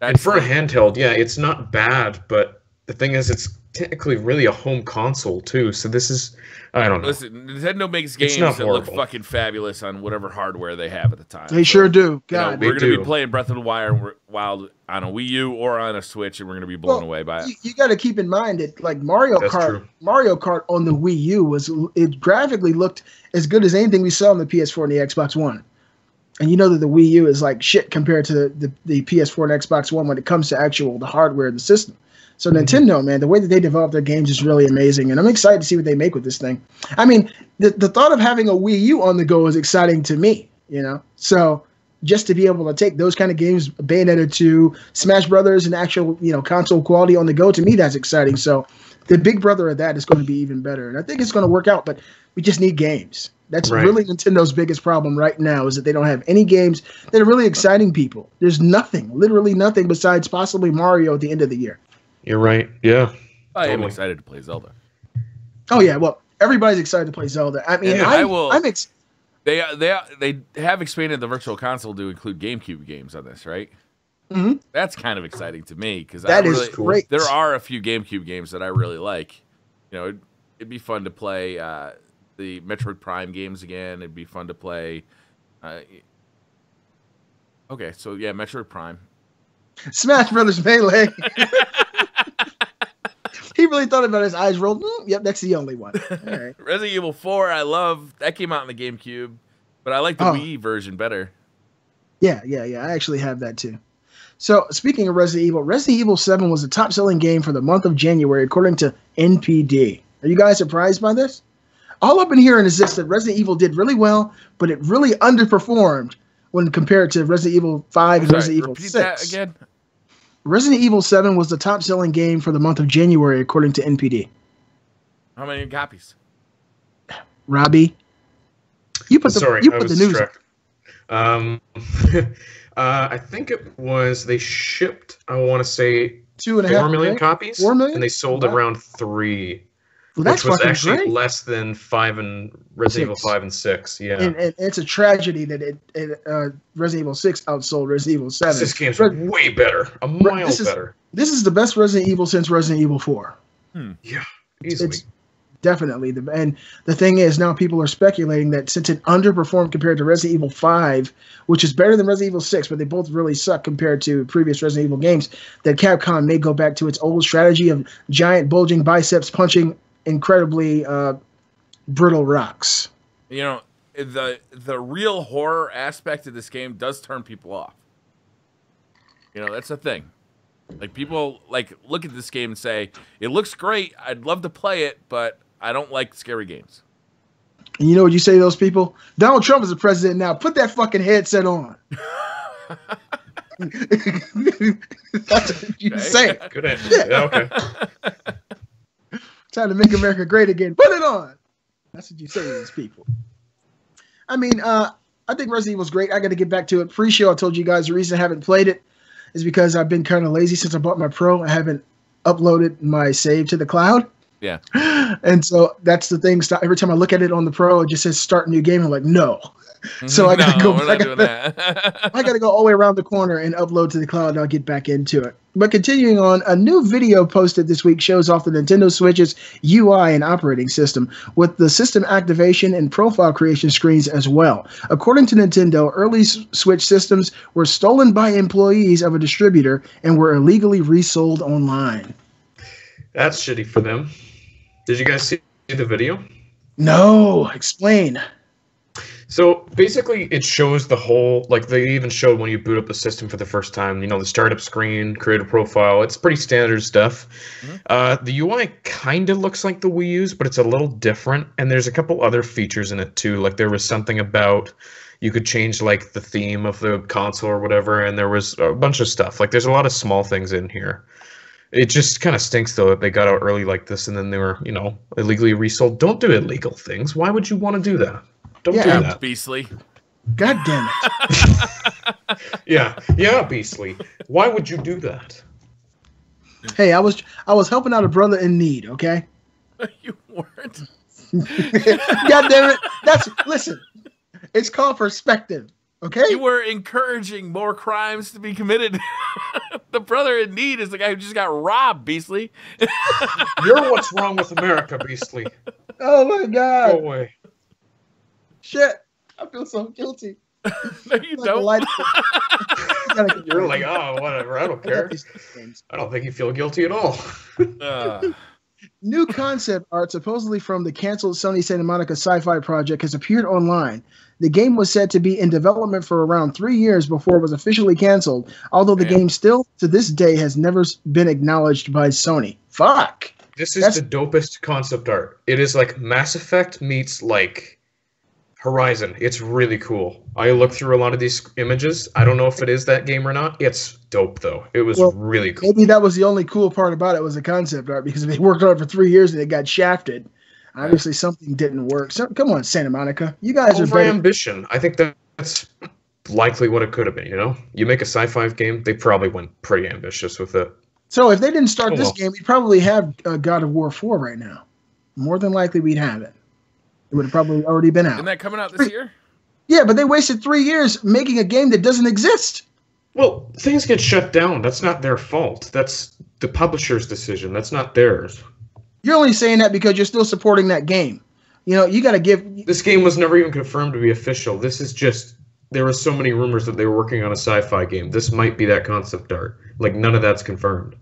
And That's for a handheld, yeah, it's not bad, but the thing is, it's technically really a home console too. So this is, I don't know. Listen, Nintendo makes games not that look fucking fabulous on whatever hardware they have at the time. They sure do. You know, God, we're gonna be playing Breath of the Wild, Wild on a Wii U or on a Switch, and we're gonna be blown Well, away by it. you, you got to keep in mind that like Mario That's Kart, true. Mario Kart on the Wii U was it graphically looked as good as anything we saw on the PS4 and the Xbox One. And you know that the Wii U is like shit compared to the, the, the PS4 and Xbox One when it comes to actual the hardware and the system. So Mm-hmm. Nintendo, man, the way that they develop their games is really amazing, and I'm excited to see what they make with this thing. I mean, the the thought of having a Wii U on the go is exciting to me, you know. So just to be able to take those kind of games, Bayonetta 2, Smash Brothers, and actual you know console quality on the go, to me that's exciting. So the big brother of that is going to be even better, and I think it's going to work out. But we just need games. That's Right. really Nintendo's biggest problem right now is that they don't have any games that are really exciting people. There's nothing, literally nothing besides possibly Mario at the end of the year. You're right. Yeah. I am excited to play Zelda. Oh yeah, well everybody's excited to play Zelda. I mean, Yeah, I'm, I will- I'm ex- They they they have expanded the Virtual Console to include GameCube games on this, right? Mhm. That's kind of exciting to me because That is really, great. There are a few GameCube games that I really like. You know, it'd, it'd be fun to play uh, the Metroid Prime games again. It'd be fun to play. Uh, okay, so yeah, Metroid Prime. Smash Brothers Melee. he really thought about it. His eyes rolled. Mm, yep, that's the only one. All right. Resident Evil 4, I love that came out in the GameCube, but I like the Oh. Wii version better. Yeah, yeah, yeah. I actually have that too. So speaking of Resident Evil, Resident Evil 7 was the top selling game for the month of January, according to NPD. Are you guys surprised by this? All I've been hearing is this that Resident Evil did really well, but it really underperformed when compared to Resident Evil 5 and Sorry, Resident Evil 6. that again. Resident Evil 7 was the top selling game for the month of January, according to NPD. How many copies? Robbie, you put the Sorry, you I put was the news. distracted. Um, uh, I think it was they shipped. I want to say Two and a half four million right? copies. Four million? and they sold Wow. around three, Well, that's which was fucking actually great. less than five and Resident Evil five and six. Yeah, And, and it's a tragedy that it, it uh, Resident Evil Six outsold Resident Evil Seven. this game's Re- way better, a mile this is- better. This is the best Resident Evil since Resident Evil Four. Yeah, easily. It's definitely the and the thing is now people are speculating that since it underperformed compared to Resident Evil Five, which is better than Resident Evil Six, but they both really suck compared to previous Resident Evil games, that Capcom may go back to its old strategy of giant bulging biceps punching incredibly uh, brittle rocks. You know, the the real horror aspect of this game does turn people off. You know, that's the thing. Like people like look at this game and say, "It looks great. I'd love to play it, but I don't like scary games." And you know what you say to those people? Donald Trump is the president now. Put that fucking headset on. That's what you Okay. say. Good answer. Yeah, okay. Trying to make America great again. Put it on. That's what you say to these people. I mean, uh, I think Resident Evil's great. I got to get back to it. Pre-show, I told you guys the reason I haven't played it is because I've been kind of lazy since I bought my Pro. I haven't uploaded my save to the cloud. Yeah. And so that's the thing. Stop. Every time I look at it on the Pro, it just says start new game. I'm like, no. Mm-hmm. So I gotta no, go We're back- not doing that. I got to go all the way around the corner and upload to the cloud, and I'll get back into it. But continuing on, a new video posted this week shows off the Nintendo Switch's UI and operating system, with the system activation and profile creation screens as well. According to Nintendo, early Switch systems were stolen by employees of a distributor and were illegally resold online. That's shitty for them. Did you guys see the video? No, explain. So basically, it shows the whole. Like they even showed when you boot up the system for the first time. You know, the startup screen, create a profile. It's pretty standard stuff. Mhm. Uh, the UI kind of looks like the Wii U's, but it's a little different. And there's a couple other features in it too. Like there was something about you could change like the theme of the console or whatever, and there was a bunch of stuff. Like there's a lot of small things in here. It just kind of stinks though that they got out early like this and then they were, you know, illegally resold. Don't do illegal things. Why would you want to do that? Don't Yeah. do that. Beastly. God damn it. Yeah, yeah, beastly. Why would you do that? Hey, I was I was helping out a brother in need, okay? you weren't. God damn it. That's listen. It's called perspective. Okay? You were encouraging more crimes to be committed. The brother in need is the guy who just got robbed, Beastly. You're what's wrong with America, beastly. Oh my Go god. away. Shit. I feel so guilty. No, you like don't. You're like, oh, whatever. I don't care. I don't think you feel guilty at all. Uh, New concept art, supposedly from the canceled Sony Santa Monica sci-fi project, has appeared online. The game was said to be in development for around three years before it was officially canceled, although the game still, to this day, has never been acknowledged by Sony. Fuck. This is That's- the dopest concept art. It is like Mass Effect meets like Horizon. It's really cool. I looked through a lot of these images. I don't know if it is that game or not. It's dope though. It was Well, really cool. Maybe that was the only cool part about it was the concept art because they worked on it for three years and it got shafted. Obviously, something didn't work. So, come on, Santa Monica, you guys are Over better. ambition. I think that's likely what it could have been. You know, you make a sci-fi game, they probably went pretty ambitious with it. So if they didn't start Oh, this well. game, we'd probably have uh, God of War four right now. More than likely, we'd have it. It would have probably already been out. isn't that coming out this year? Yeah, but they wasted three years making a game that doesn't exist. Well, things get shut down. That's not their fault. That's the publisher's decision. That's not theirs. You're only saying that because you're still supporting that game. You know, you got to give. This game was never even confirmed to be official. This is just there were so many rumors that they were working on a sci-fi game. This might be that concept art. Like none of that's confirmed.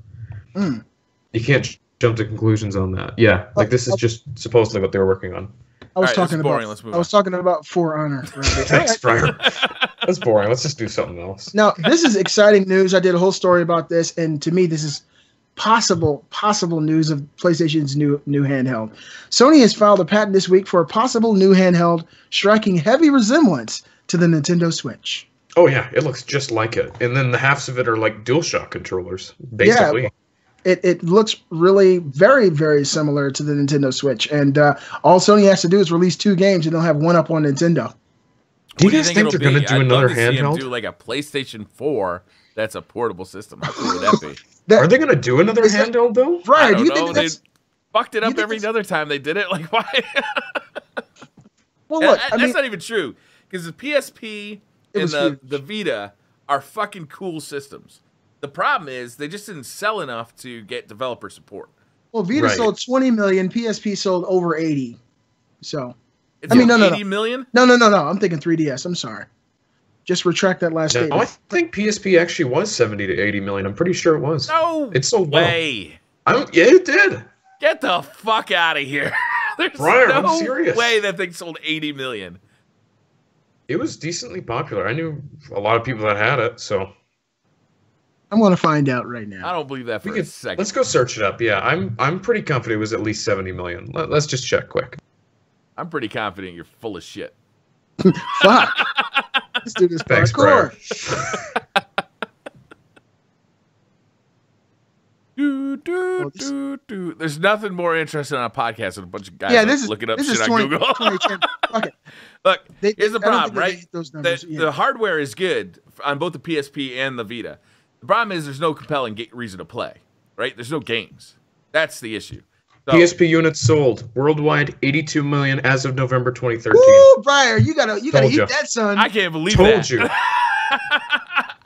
Mm. You can't jump to conclusions on that. Yeah, like this is just supposedly what they were working on. I was All right, talking about. Let's move I was talking about For Honor. Robbie. Thanks, Briar. That's boring. Let's just do something else. Now, this is exciting news. I did a whole story about this, and to me, this is possible possible news of PlayStation's new new handheld. Sony has filed a patent this week for a possible new handheld striking heavy resemblance to the Nintendo Switch. Oh yeah, it looks just like it. And then the halves of it are like DualShock controllers, basically. Yeah. it, it looks really very very similar to the Nintendo Switch, and uh, all Sony has to do is release two games, and they'll have one up on Nintendo. Do you What guys think, it'll they're going to do I'd another love to see 'em handheld? Do like a PlayStation 4 that's a portable system. How cool would that be? That, Are they going to do another Is that- handheld though? I Briar, don't you know. think They that's fucked it up every other time they did it. Like why? well? Look, that- I that's mean, not even true because the PSP and the, huge. the Vita are fucking cool systems. The problem is they just didn't sell enough to get developer support. well, Vita Right. sold 20 million, PSP sold over 80. So It's I mean, like no, no, 80 million? no, no, no, no. I'm thinking 3DS. I'm sorry. Just retract that last No, I think PSP actually was 70 to 80 million. I'm pretty sure it was. No It sold well. way. I don't. Yeah, it did. Get the fuck out of here. There's Briar, no I'm serious. way that thing sold 80 million. It was decently popular. I knew a lot of people that had it, so I'm going to find out right now. I don't believe that for we a could, second. let's go search it up. Yeah, I'm I'm pretty confident it was at least 70 million. Let, us just check quick. I'm pretty confident you're full of shit. Fuck. Let's do this Thanks, parkour. Do, do, Well, this- do, do. There's nothing more interesting on a podcast than a bunch of guys Yeah, like, this is looking up this shit is on Google. 2010. Fuck. Look, They, Here's the problem, think that they right? the, yeah. the hardware is good on both the PSP and the Vita. The problem is there's no compelling ga- reason to play, right? There's no games. That's the issue. So, PSP units sold worldwide 82 million as of November 2013. Woo, Briar, you gotta you gotta Told eat ya. that, son. I can't believe Told that. you.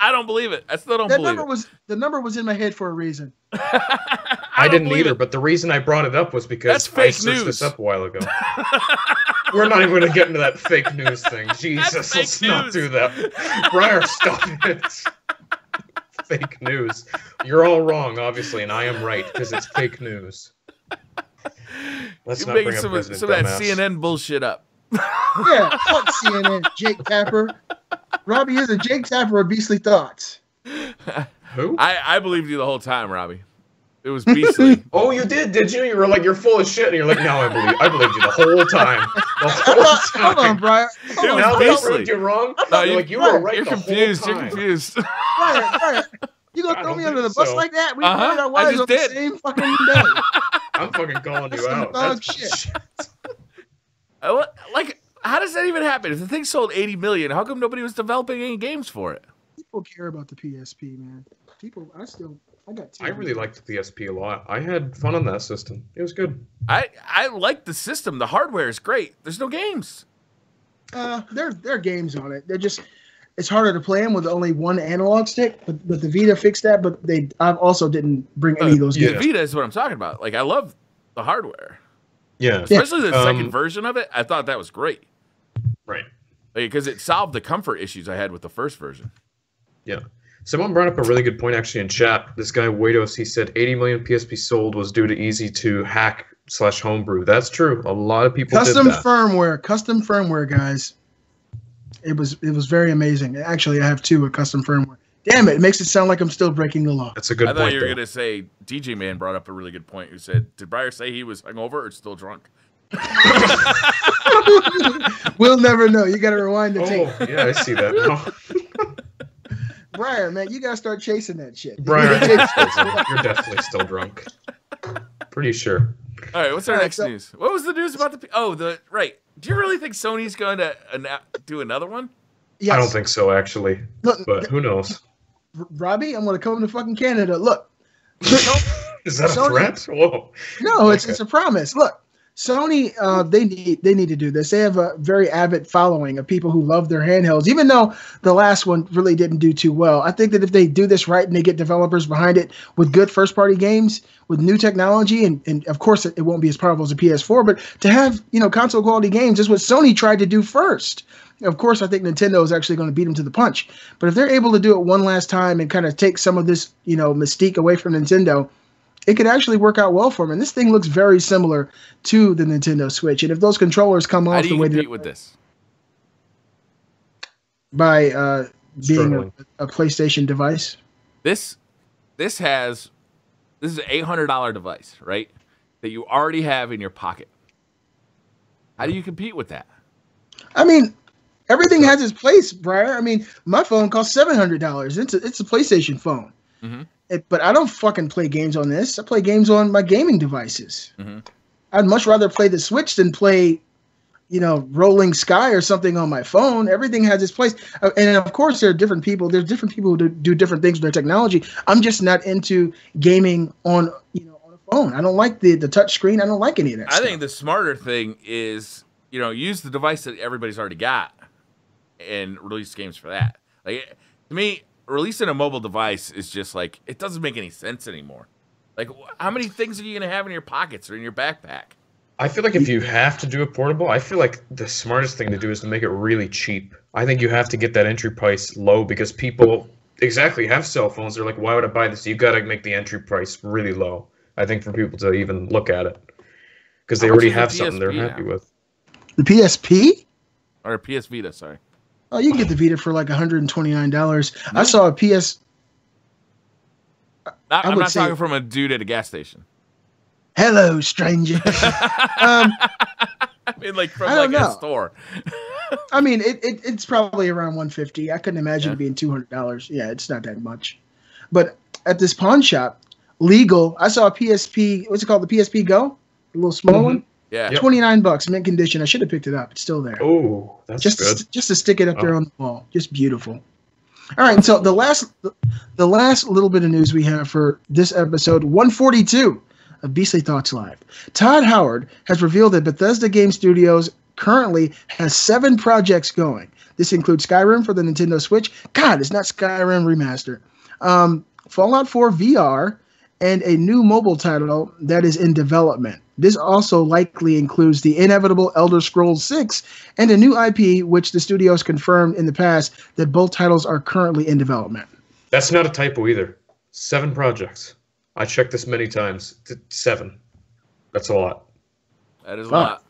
I don't believe it. I still don't that believe number it. was the number was in my head for a reason. I, I, didn't either, it. but the reason I brought it up was because That's I fake searched news. this up a while ago. We're not even going to get into that fake news thing. Jesus, let's not do that. Briar, stop it. fake news. You're all wrong, obviously, and I am right because it's fake news. Let's You're making some, some of that CNN bullshit up. Yeah, fuck CNN, Jake Tapper. Robbie is a Jake Tapper of Beastly Thoughts. Who? I, I believed you the whole time, Robbie. It was beastly. Oh, you did, did you? You were like, you're full of shit, and you're like, no, I believe, I believed you the whole time. The whole time. Hold on, Briar. Hold It on, was now Beastly. proved you wrong. No, you're you- like you were right You're the confused. whole You're confused. Briar, Briar. You gonna I throw me under the think bus so. like that? We Uh-huh, married our I wives just on did. the same fucking day. I'm fucking calling you out. dog shit. Uh, what- like, how does that even happen? If the thing sold 80 million, how come nobody was developing any games for it? People care about the PSP, man. People, I still, I got. I really liked the PSP a lot. I had fun on that system. It was good. I I like the system. The hardware is great. There's no games. Uh, there, there are games on it. They're just, it's harder to play them with only one analog stick. But, but the Vita fixed that. But they, I also didn't bring any of those yeah. games. The Vita is what I'm talking about. Like, I love the hardware, Yeah. Yeah. especially the second Um, version of it. I thought that was great Right. because it solved the comfort issues I had with the first version. Yeah. Someone brought up a really good point actually in chat. This guy Wados, he said 80 million PSP sold was due to easy to hack slash homebrew. That's true. A lot of people Custom did that. firmware, custom firmware, guys. It was, it was very amazing. Actually, I have two with custom firmware. Damn it! It makes it sound like I'm still breaking the law. That's a good point. I thought point. you were though. gonna say DJ Man brought up a really good point. Who said, "Did Briar say he was hungover or still drunk?" we'll never know. You got to rewind the oh, tape. Oh, yeah, I see that now. Briar, man, you got to start chasing that shit. Briar, I think you're still drunk. You're definitely still drunk. Pretty sure. All right, what's our All right, next so- news? What was the news about the? Oh, the right. Do you really think Sony's going to ana- do another one? Yes. I don't think so, actually. Look, But who knows? R- Robbie, I'm going to come to fucking Canada. Look, Is that a threat? Whoa. no, it's Okay. it's a promise. Look, Sony, uh, they need they need to do this. They have a very avid following of people who love their handhelds. Even though the last one really didn't do too well, I think that if they do this right and they get developers behind it with good first party games with new technology, and, and of course it, it won't be as powerful as a PS4, but to have you know console quality games is what Sony tried to do first. Of course, I think Nintendo is actually going to beat them to the punch. But if they're able to do it one last time and kind of take some of this, you know, mystique away from Nintendo, it could actually work out well for them. And this thing looks very similar to the Nintendo Switch. And if those controllers come off the you way compete they're with this? by uh, being a, a PlayStation device, This this has this is an eight hundred dollar device, right? That you already have in your pocket. How do you compete with that? I mean, everything has its place, Briar. I mean, my phone costs seven hundred dollars. It's a, it's a PlayStation phone. Mhm. It, but I don't fucking play games on this. I play games on my gaming devices. Mhm. I'd much rather play the Switch than play, you know, Rolling Sky or something on my phone. Everything has its place, Uh, and of course, there are different people. There's different people who do, do different things with their technology. I'm just not into gaming on, you know, on a phone. I don't like the the touch screen. I don't like any of that. I stuff. think the smarter thing is, you know, use the device that everybody's already got and release games for that. Like to me, releasing a mobile device is just like it doesn't make any sense anymore. Like how many things are you going to have in your pockets or in your backpack? I feel like if you have to do a portable, I feel like the smartest thing to do is to make it really cheap. I think you have to get that entry price low because people exactly have cell phones. They're like, why would I buy this? You got to make the entry price really low. I think for people to even look at it because they already is the have something they're PSP happy with. the PSP. Or PS Vita, sorry. Oh, you can get the Vita for like 129 dollars. I saw a PS. Not, I'm not say- talking from a dude at a gas station. Hello, stranger. um, I mean, like from I like don't a know. store. I mean, it, it it's probably around 150. I couldn't imagine Yeah. it being 200 dollars. Yeah, it's not that much. But at this pawn shop, legal. I saw a PSP. What's it called? The PSP Go, the little small Mhm. one. Yeah. Yep. 29 bucks, mint condition. I should have picked it up. It's still there. Oh, that's just good. To, just to stick it up there Oh. on the wall. Just beautiful. All right, so the last the last little bit of news we have for this episode 142 of Beastly Thoughts Live. Todd Howard has revealed that Bethesda Game Studios currently has seven projects going. This includes Skyrim for the Nintendo Switch. God, it's not Skyrim remaster. Um, Fallout 4 VR and a new mobile title that is in development. This also likely includes the inevitable Elder Scrolls 6 and a new IP, which the studio has confirmed in the past that both titles are currently in development. That's not a typo either. Seven projects. I checked this many times. Seven. That's a lot. That is a Wow. lot.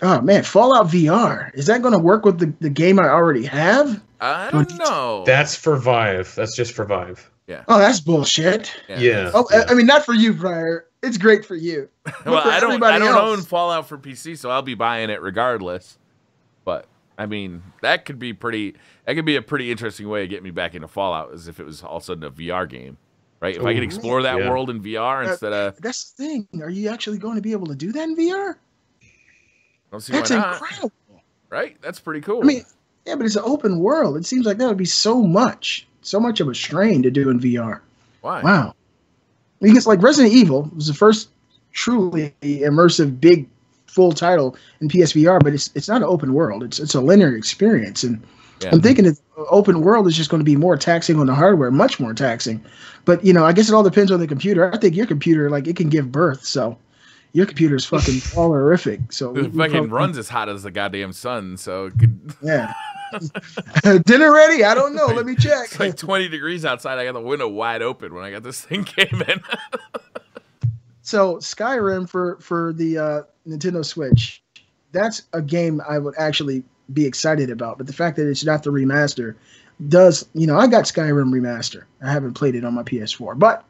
Oh man, Fallout VR is that going to work with the, the game I already have? I Don't don't know. That's for Vive. That's just for Vive. Oh, that's bullshit. Yeah. Oh, I- I mean, not for you, Briar. It's great for you. well, for I don't. I don't else. own Fallout for PC, so I'll be buying it regardless. But I mean, that could be pretty. That could be a pretty interesting way to get me back into Fallout, as if it was all of a sudden a VR game, right? If I could explore that yeah. world in VR Uh, instead of, That's the thing. Are you actually going to be able to do that in VR? I don't see That's why not, incredible. right? That's pretty cool. I mean, yeah, but it's an open world. It seems like that would be so much, so much of a strain to do in VR. why? Wow. Because like Resident Evil was the first truly immersive big full title in PSVR, but it's it's not an open world. It's it's a linear experience, and Yeah. I'm thinking that open world is just going to be more taxing on the hardware, much more taxing. But you know, I guess it all depends on the computer. I think your computer, like, it can give birth, so your computer is fucking all horrific. So It fucking probably- runs as hot as the goddamn sun, so it could, Yeah. Dinner ready? I don't know. Let me check. it's like 20 degrees outside. I got the window wide open when I got this thing came in. so Skyrim for for the uh, Nintendo Switch, that's a game I would actually be excited about. But the fact that it's not the remaster does, you know, I got Skyrim remaster. I haven't played it on my PS4, but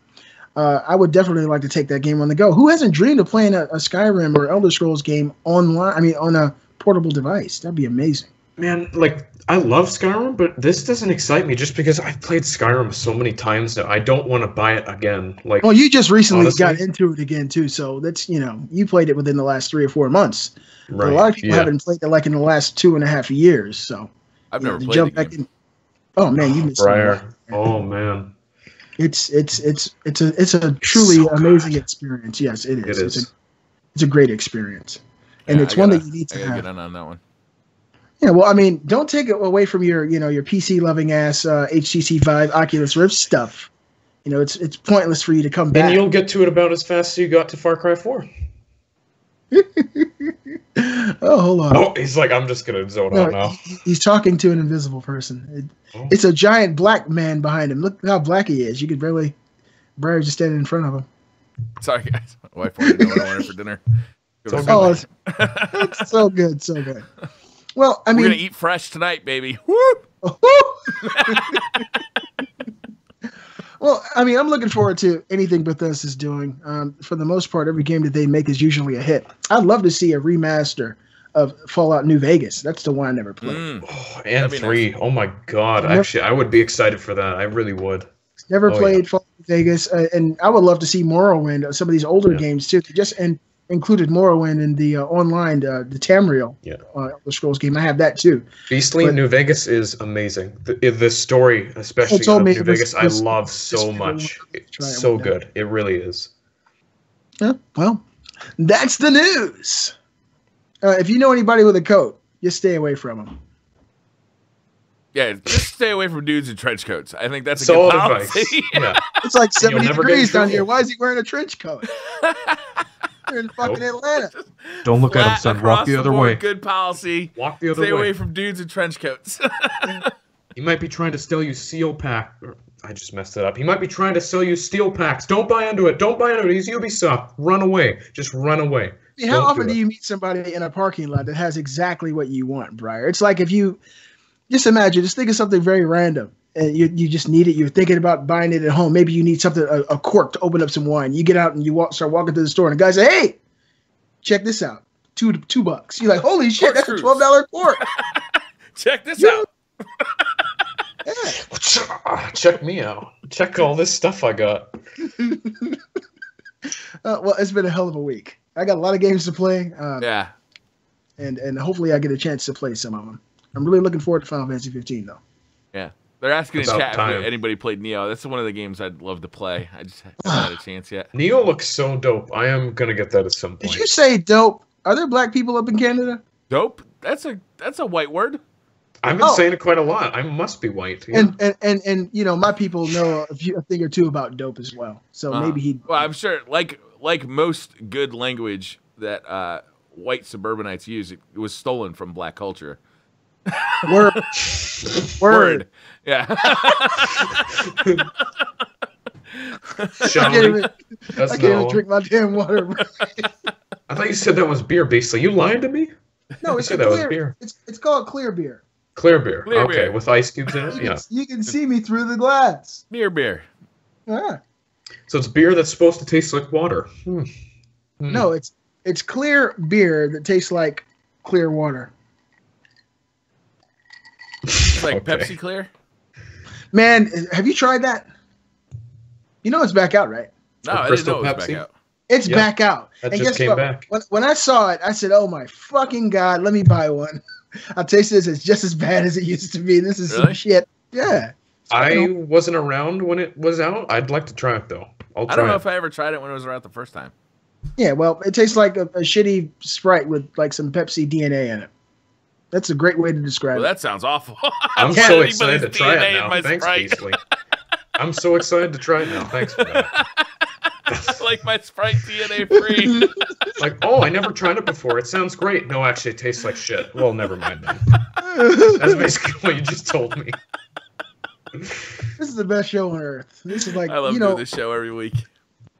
uh, I would definitely like to take that game on the go. Who hasn't dreamed of playing a, a Skyrim or Elder Scrolls game online? I mean, on a portable device. That'd be amazing. Man, like I love Skyrim, but this doesn't excite me just because I've played Skyrim so many times that I don't want to buy it again. Like Well, you just recently Honestly? got into it again too, so that's you know you played it within the last three or four months. But right, a lot of people yeah. haven't played it like in the last two and a half years. So I've you know, never to played jump back in. Oh man, you missed out. Briar. Oh man, It's it's it's it's a it's a truly So amazing good. experience. Yes, it it is. It's a, it's a great experience, and Yeah, it's I one gotta- that you need to gotta have. get in on that one. Yeah, well, I mean, don't take it away from your you know your PC loving ass uh, HTC Vive Oculus Rift stuff. You know, it's it's pointless for you to come Then back. you'll get to it about as fast as you got to Far Cry 4. oh, hold on. Oh, he's like, I'm just gonna zone No, out now. he's talking to an invisible person. It- Oh. It's a giant black man behind him. Look how black he is. You could barely, Briar just standing in front of him. Sorry, guys. My wife wanted to know what I wanted for dinner. Go to It's sleep. Oh, it's, it's so good, so good. Well, I We're gonna mean, eat fresh tonight, baby. Well, I mean, I'm looking forward to anything Bethesda's doing. Um, for the most part, every game that they make is usually a hit. I'd love to see a remaster of Fallout New Vegas. That's the one I never played. Mm. Oh, and That'd be three. Oh my god. Yep. Actually, I would be excited for that. I really would. Never Oh, yeah. played Fallout New Vegas, uh, and I would love to see Morrowind. Some of these older Yeah. games too. Just in, included Morrowind in the uh, online uh, the Tamriel Yeah. uh, Elder Scrolls game. I have that too. Beastly But- New Vegas is amazing. The, the story, especially told of New it was- Vegas, I love so was- much. It's try it so one day. good. It really is. Yeah, well, that's the news. Uh, if you know anybody with a coat, just stay away from them. Yeah, just stay away from dudes in trench coats. I think that's a Solid good advice. policy. Yeah. It's like 70 never get in degrees down here. Why is he wearing a trench coat? You're in fucking Nope. Atlanta. Don't look at him, son. across Walk the other board, way. Good policy. Walk the other Stay way. away from dudes in trench coats. He might be trying to sell you seal pack. I just messed it up. He might be trying to sell you steel packs. Don't buy into it. Don't buy into it. He's Ubisoft. Run away. Just run away. I mean, how Don't often do do, you meet somebody in a parking lot that has exactly what you want, Briar? It's like if you just imagine, just think of something very random. And you, you just need it. You're thinking about buying it at home. Maybe you need something, a, a cork to open up some wine. You get out and you walk, start walking to the store, and the guy says, "Hey, check this out, two two bucks." You're like, "Holy shit, that's a twelve dollar cork!" Check this Yeah. out. Yeah. Check me out. Check all this stuff I got. Uh, well, it's been a hell of a week. I got a lot of games to play, uh, Yeah. and and hopefully I get a chance to play some of them. I'm really looking forward to Final Fantasy 15 though. They're asking in chat time. if anybody played Nioh. That's one of the games I'd love to play. I just haven't had a chance yet. Nioh looks so dope. I am gonna get that at some point. Did you say dope? Are there black people up in Canada? Dope. That's a that's a white word. I've been Oh. saying it quite a lot. I must be white. Yeah. And, and and and you know, my people know a, few, a thing or two about dope as well. So Uh-huh. maybe he. Well, I'm sure, like like most good language that uh, white suburbanites use, it, was stolen from black culture. Word. Word. Yeah. I can't even, That's I can't even drink my damn water. I thought you said that was beer, Beastly. You lying to me? No, You it's said a that was clear. beer. It's it's called clear beer. Clear beer. Clear okay, beer. with ice cubes in it. You, Yeah. can, you can see me through the glass. Near beer. Ah. So it's beer that's supposed to taste like water. Hmm. Hmm. No, it's it's clear beer that tastes like clear water. It's like Okay. Pepsi Clear. Man, have you tried that? You know it's back out, right? No, Or I didn't know it was Pepsi? back out. It's Yeah. back out. That and just guess came what? back. When, when I saw it, I said, "Oh my fucking god, let me buy one." I tasted this; it's just as bad as it used to be. This is some shit. Yeah. I wasn't around when it was out. I'd like to try it though. I'll try I don't know it. if I ever tried it when it was around the first time. Yeah, well, it tastes like a, a shitty Sprite with like some Pepsi DNA in it. That's a great way to describe Well, it. that sounds awful. I'm Yeah, so anybody's excited to try DNA it now. Thanks, Sprite. Beastly. I'm so excited to try it now. Thanks for that. like my Sprite DNA free. Like, oh, I never tried it before. It sounds great. No, actually, it tastes like shit. Well, never mind then. That's basically what you just told me. this is the best show on earth. This is like I love you doing know this show every week.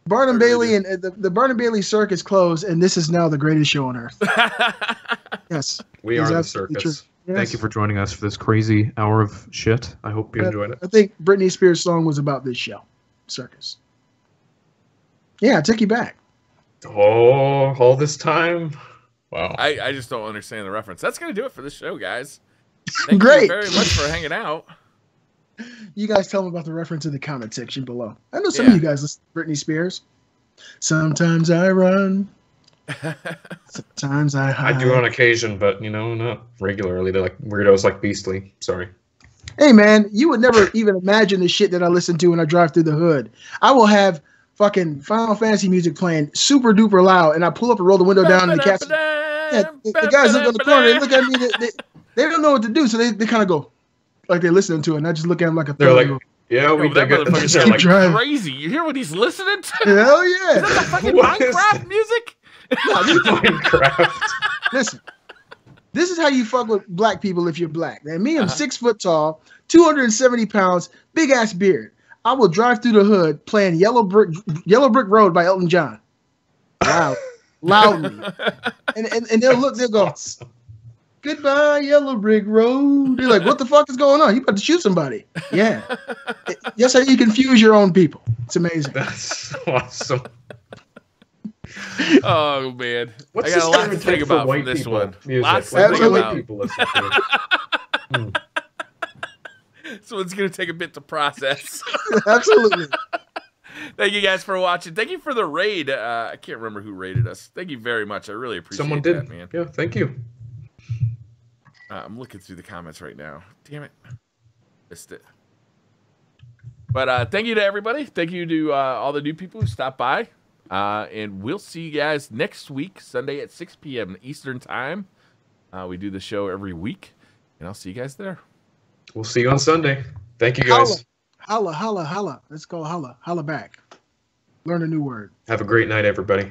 Barnum I really Bailey and uh, the, the Barnum Bailey circus closed, and this is now the greatest show on earth. Yes, We are the absolutely circus. Yes. Thank you for joining us for this crazy hour of shit. I hope you enjoyed it. I think Britney Spears' song was about this show, circus. Yeah, I take you back. Oh, all this time. Wow. I, I just don't understand the reference. That's gonna do it for this show, guys. Thank Great. you very much for hanging out. You guys tell them about the reference in the comment section below. I know some Yeah. of you guys listen to Britney Spears. Sometimes I run. Sometimes I I do on occasion, but you know, not regularly. They're like weirdos like Beastly. Sorry. Hey man, you would never even imagine the shit that I listen to when I drive through the hood. I will have fucking Final Fantasy music playing super duper loud, and I pull up and roll the window down, and the cats, yeah, the, the guys look on the corner, they look at me, they, they, they don't know what to do, so they, they kind of go like they're listening to it, and I just look at them like a They're like, yeah, we Yo, that dig it. motherfucker's keep like, driving. crazy. You hear what he's listening to? go, yeah! Is yeah! that the fucking What is Minecraft that? music? Minecraft. Listen, this is how you fuck with black people if you're black. Man, me, I'm Uh-huh. six foot tall, 270 pounds, big ass beard. I will drive through the hood playing Yellow Brick Yellow Brick Road by Elton John. Loud, loudly, and, and and they'll look, they'll go, Awesome. "Goodbye, Yellow Brick Road." They're like, "What the fuck is going on? You about to shoot somebody?" Yeah, It- that's how you confuse your own people. It's amazing. That's awesome. Oh man, What's I got a the lot to think about white from this people one. Music? Lots to think Absolutely. white about. people listen to? this one's gonna take a bit to process. Absolutely. Thank you guys for watching. Thank you for the raid. Uh, I can't remember who raided us. Thank you very much. I really appreciate Someone that, did. man. Yeah, thank you. Uh, I'm looking through the comments right now. Damn it, missed it. But uh, thank you to everybody. Thank you to uh, all the new people who stopped by. Uh, and we'll see you guys next week, Sunday at 6 p.m. Eastern Time. Uh, we do the show every week, and I'll see you guys there. We'll see you on Sunday. Thank you guys. Holla, holla, holla. Let's go holla. Holla back. Learn a new word. Have a great night, everybody.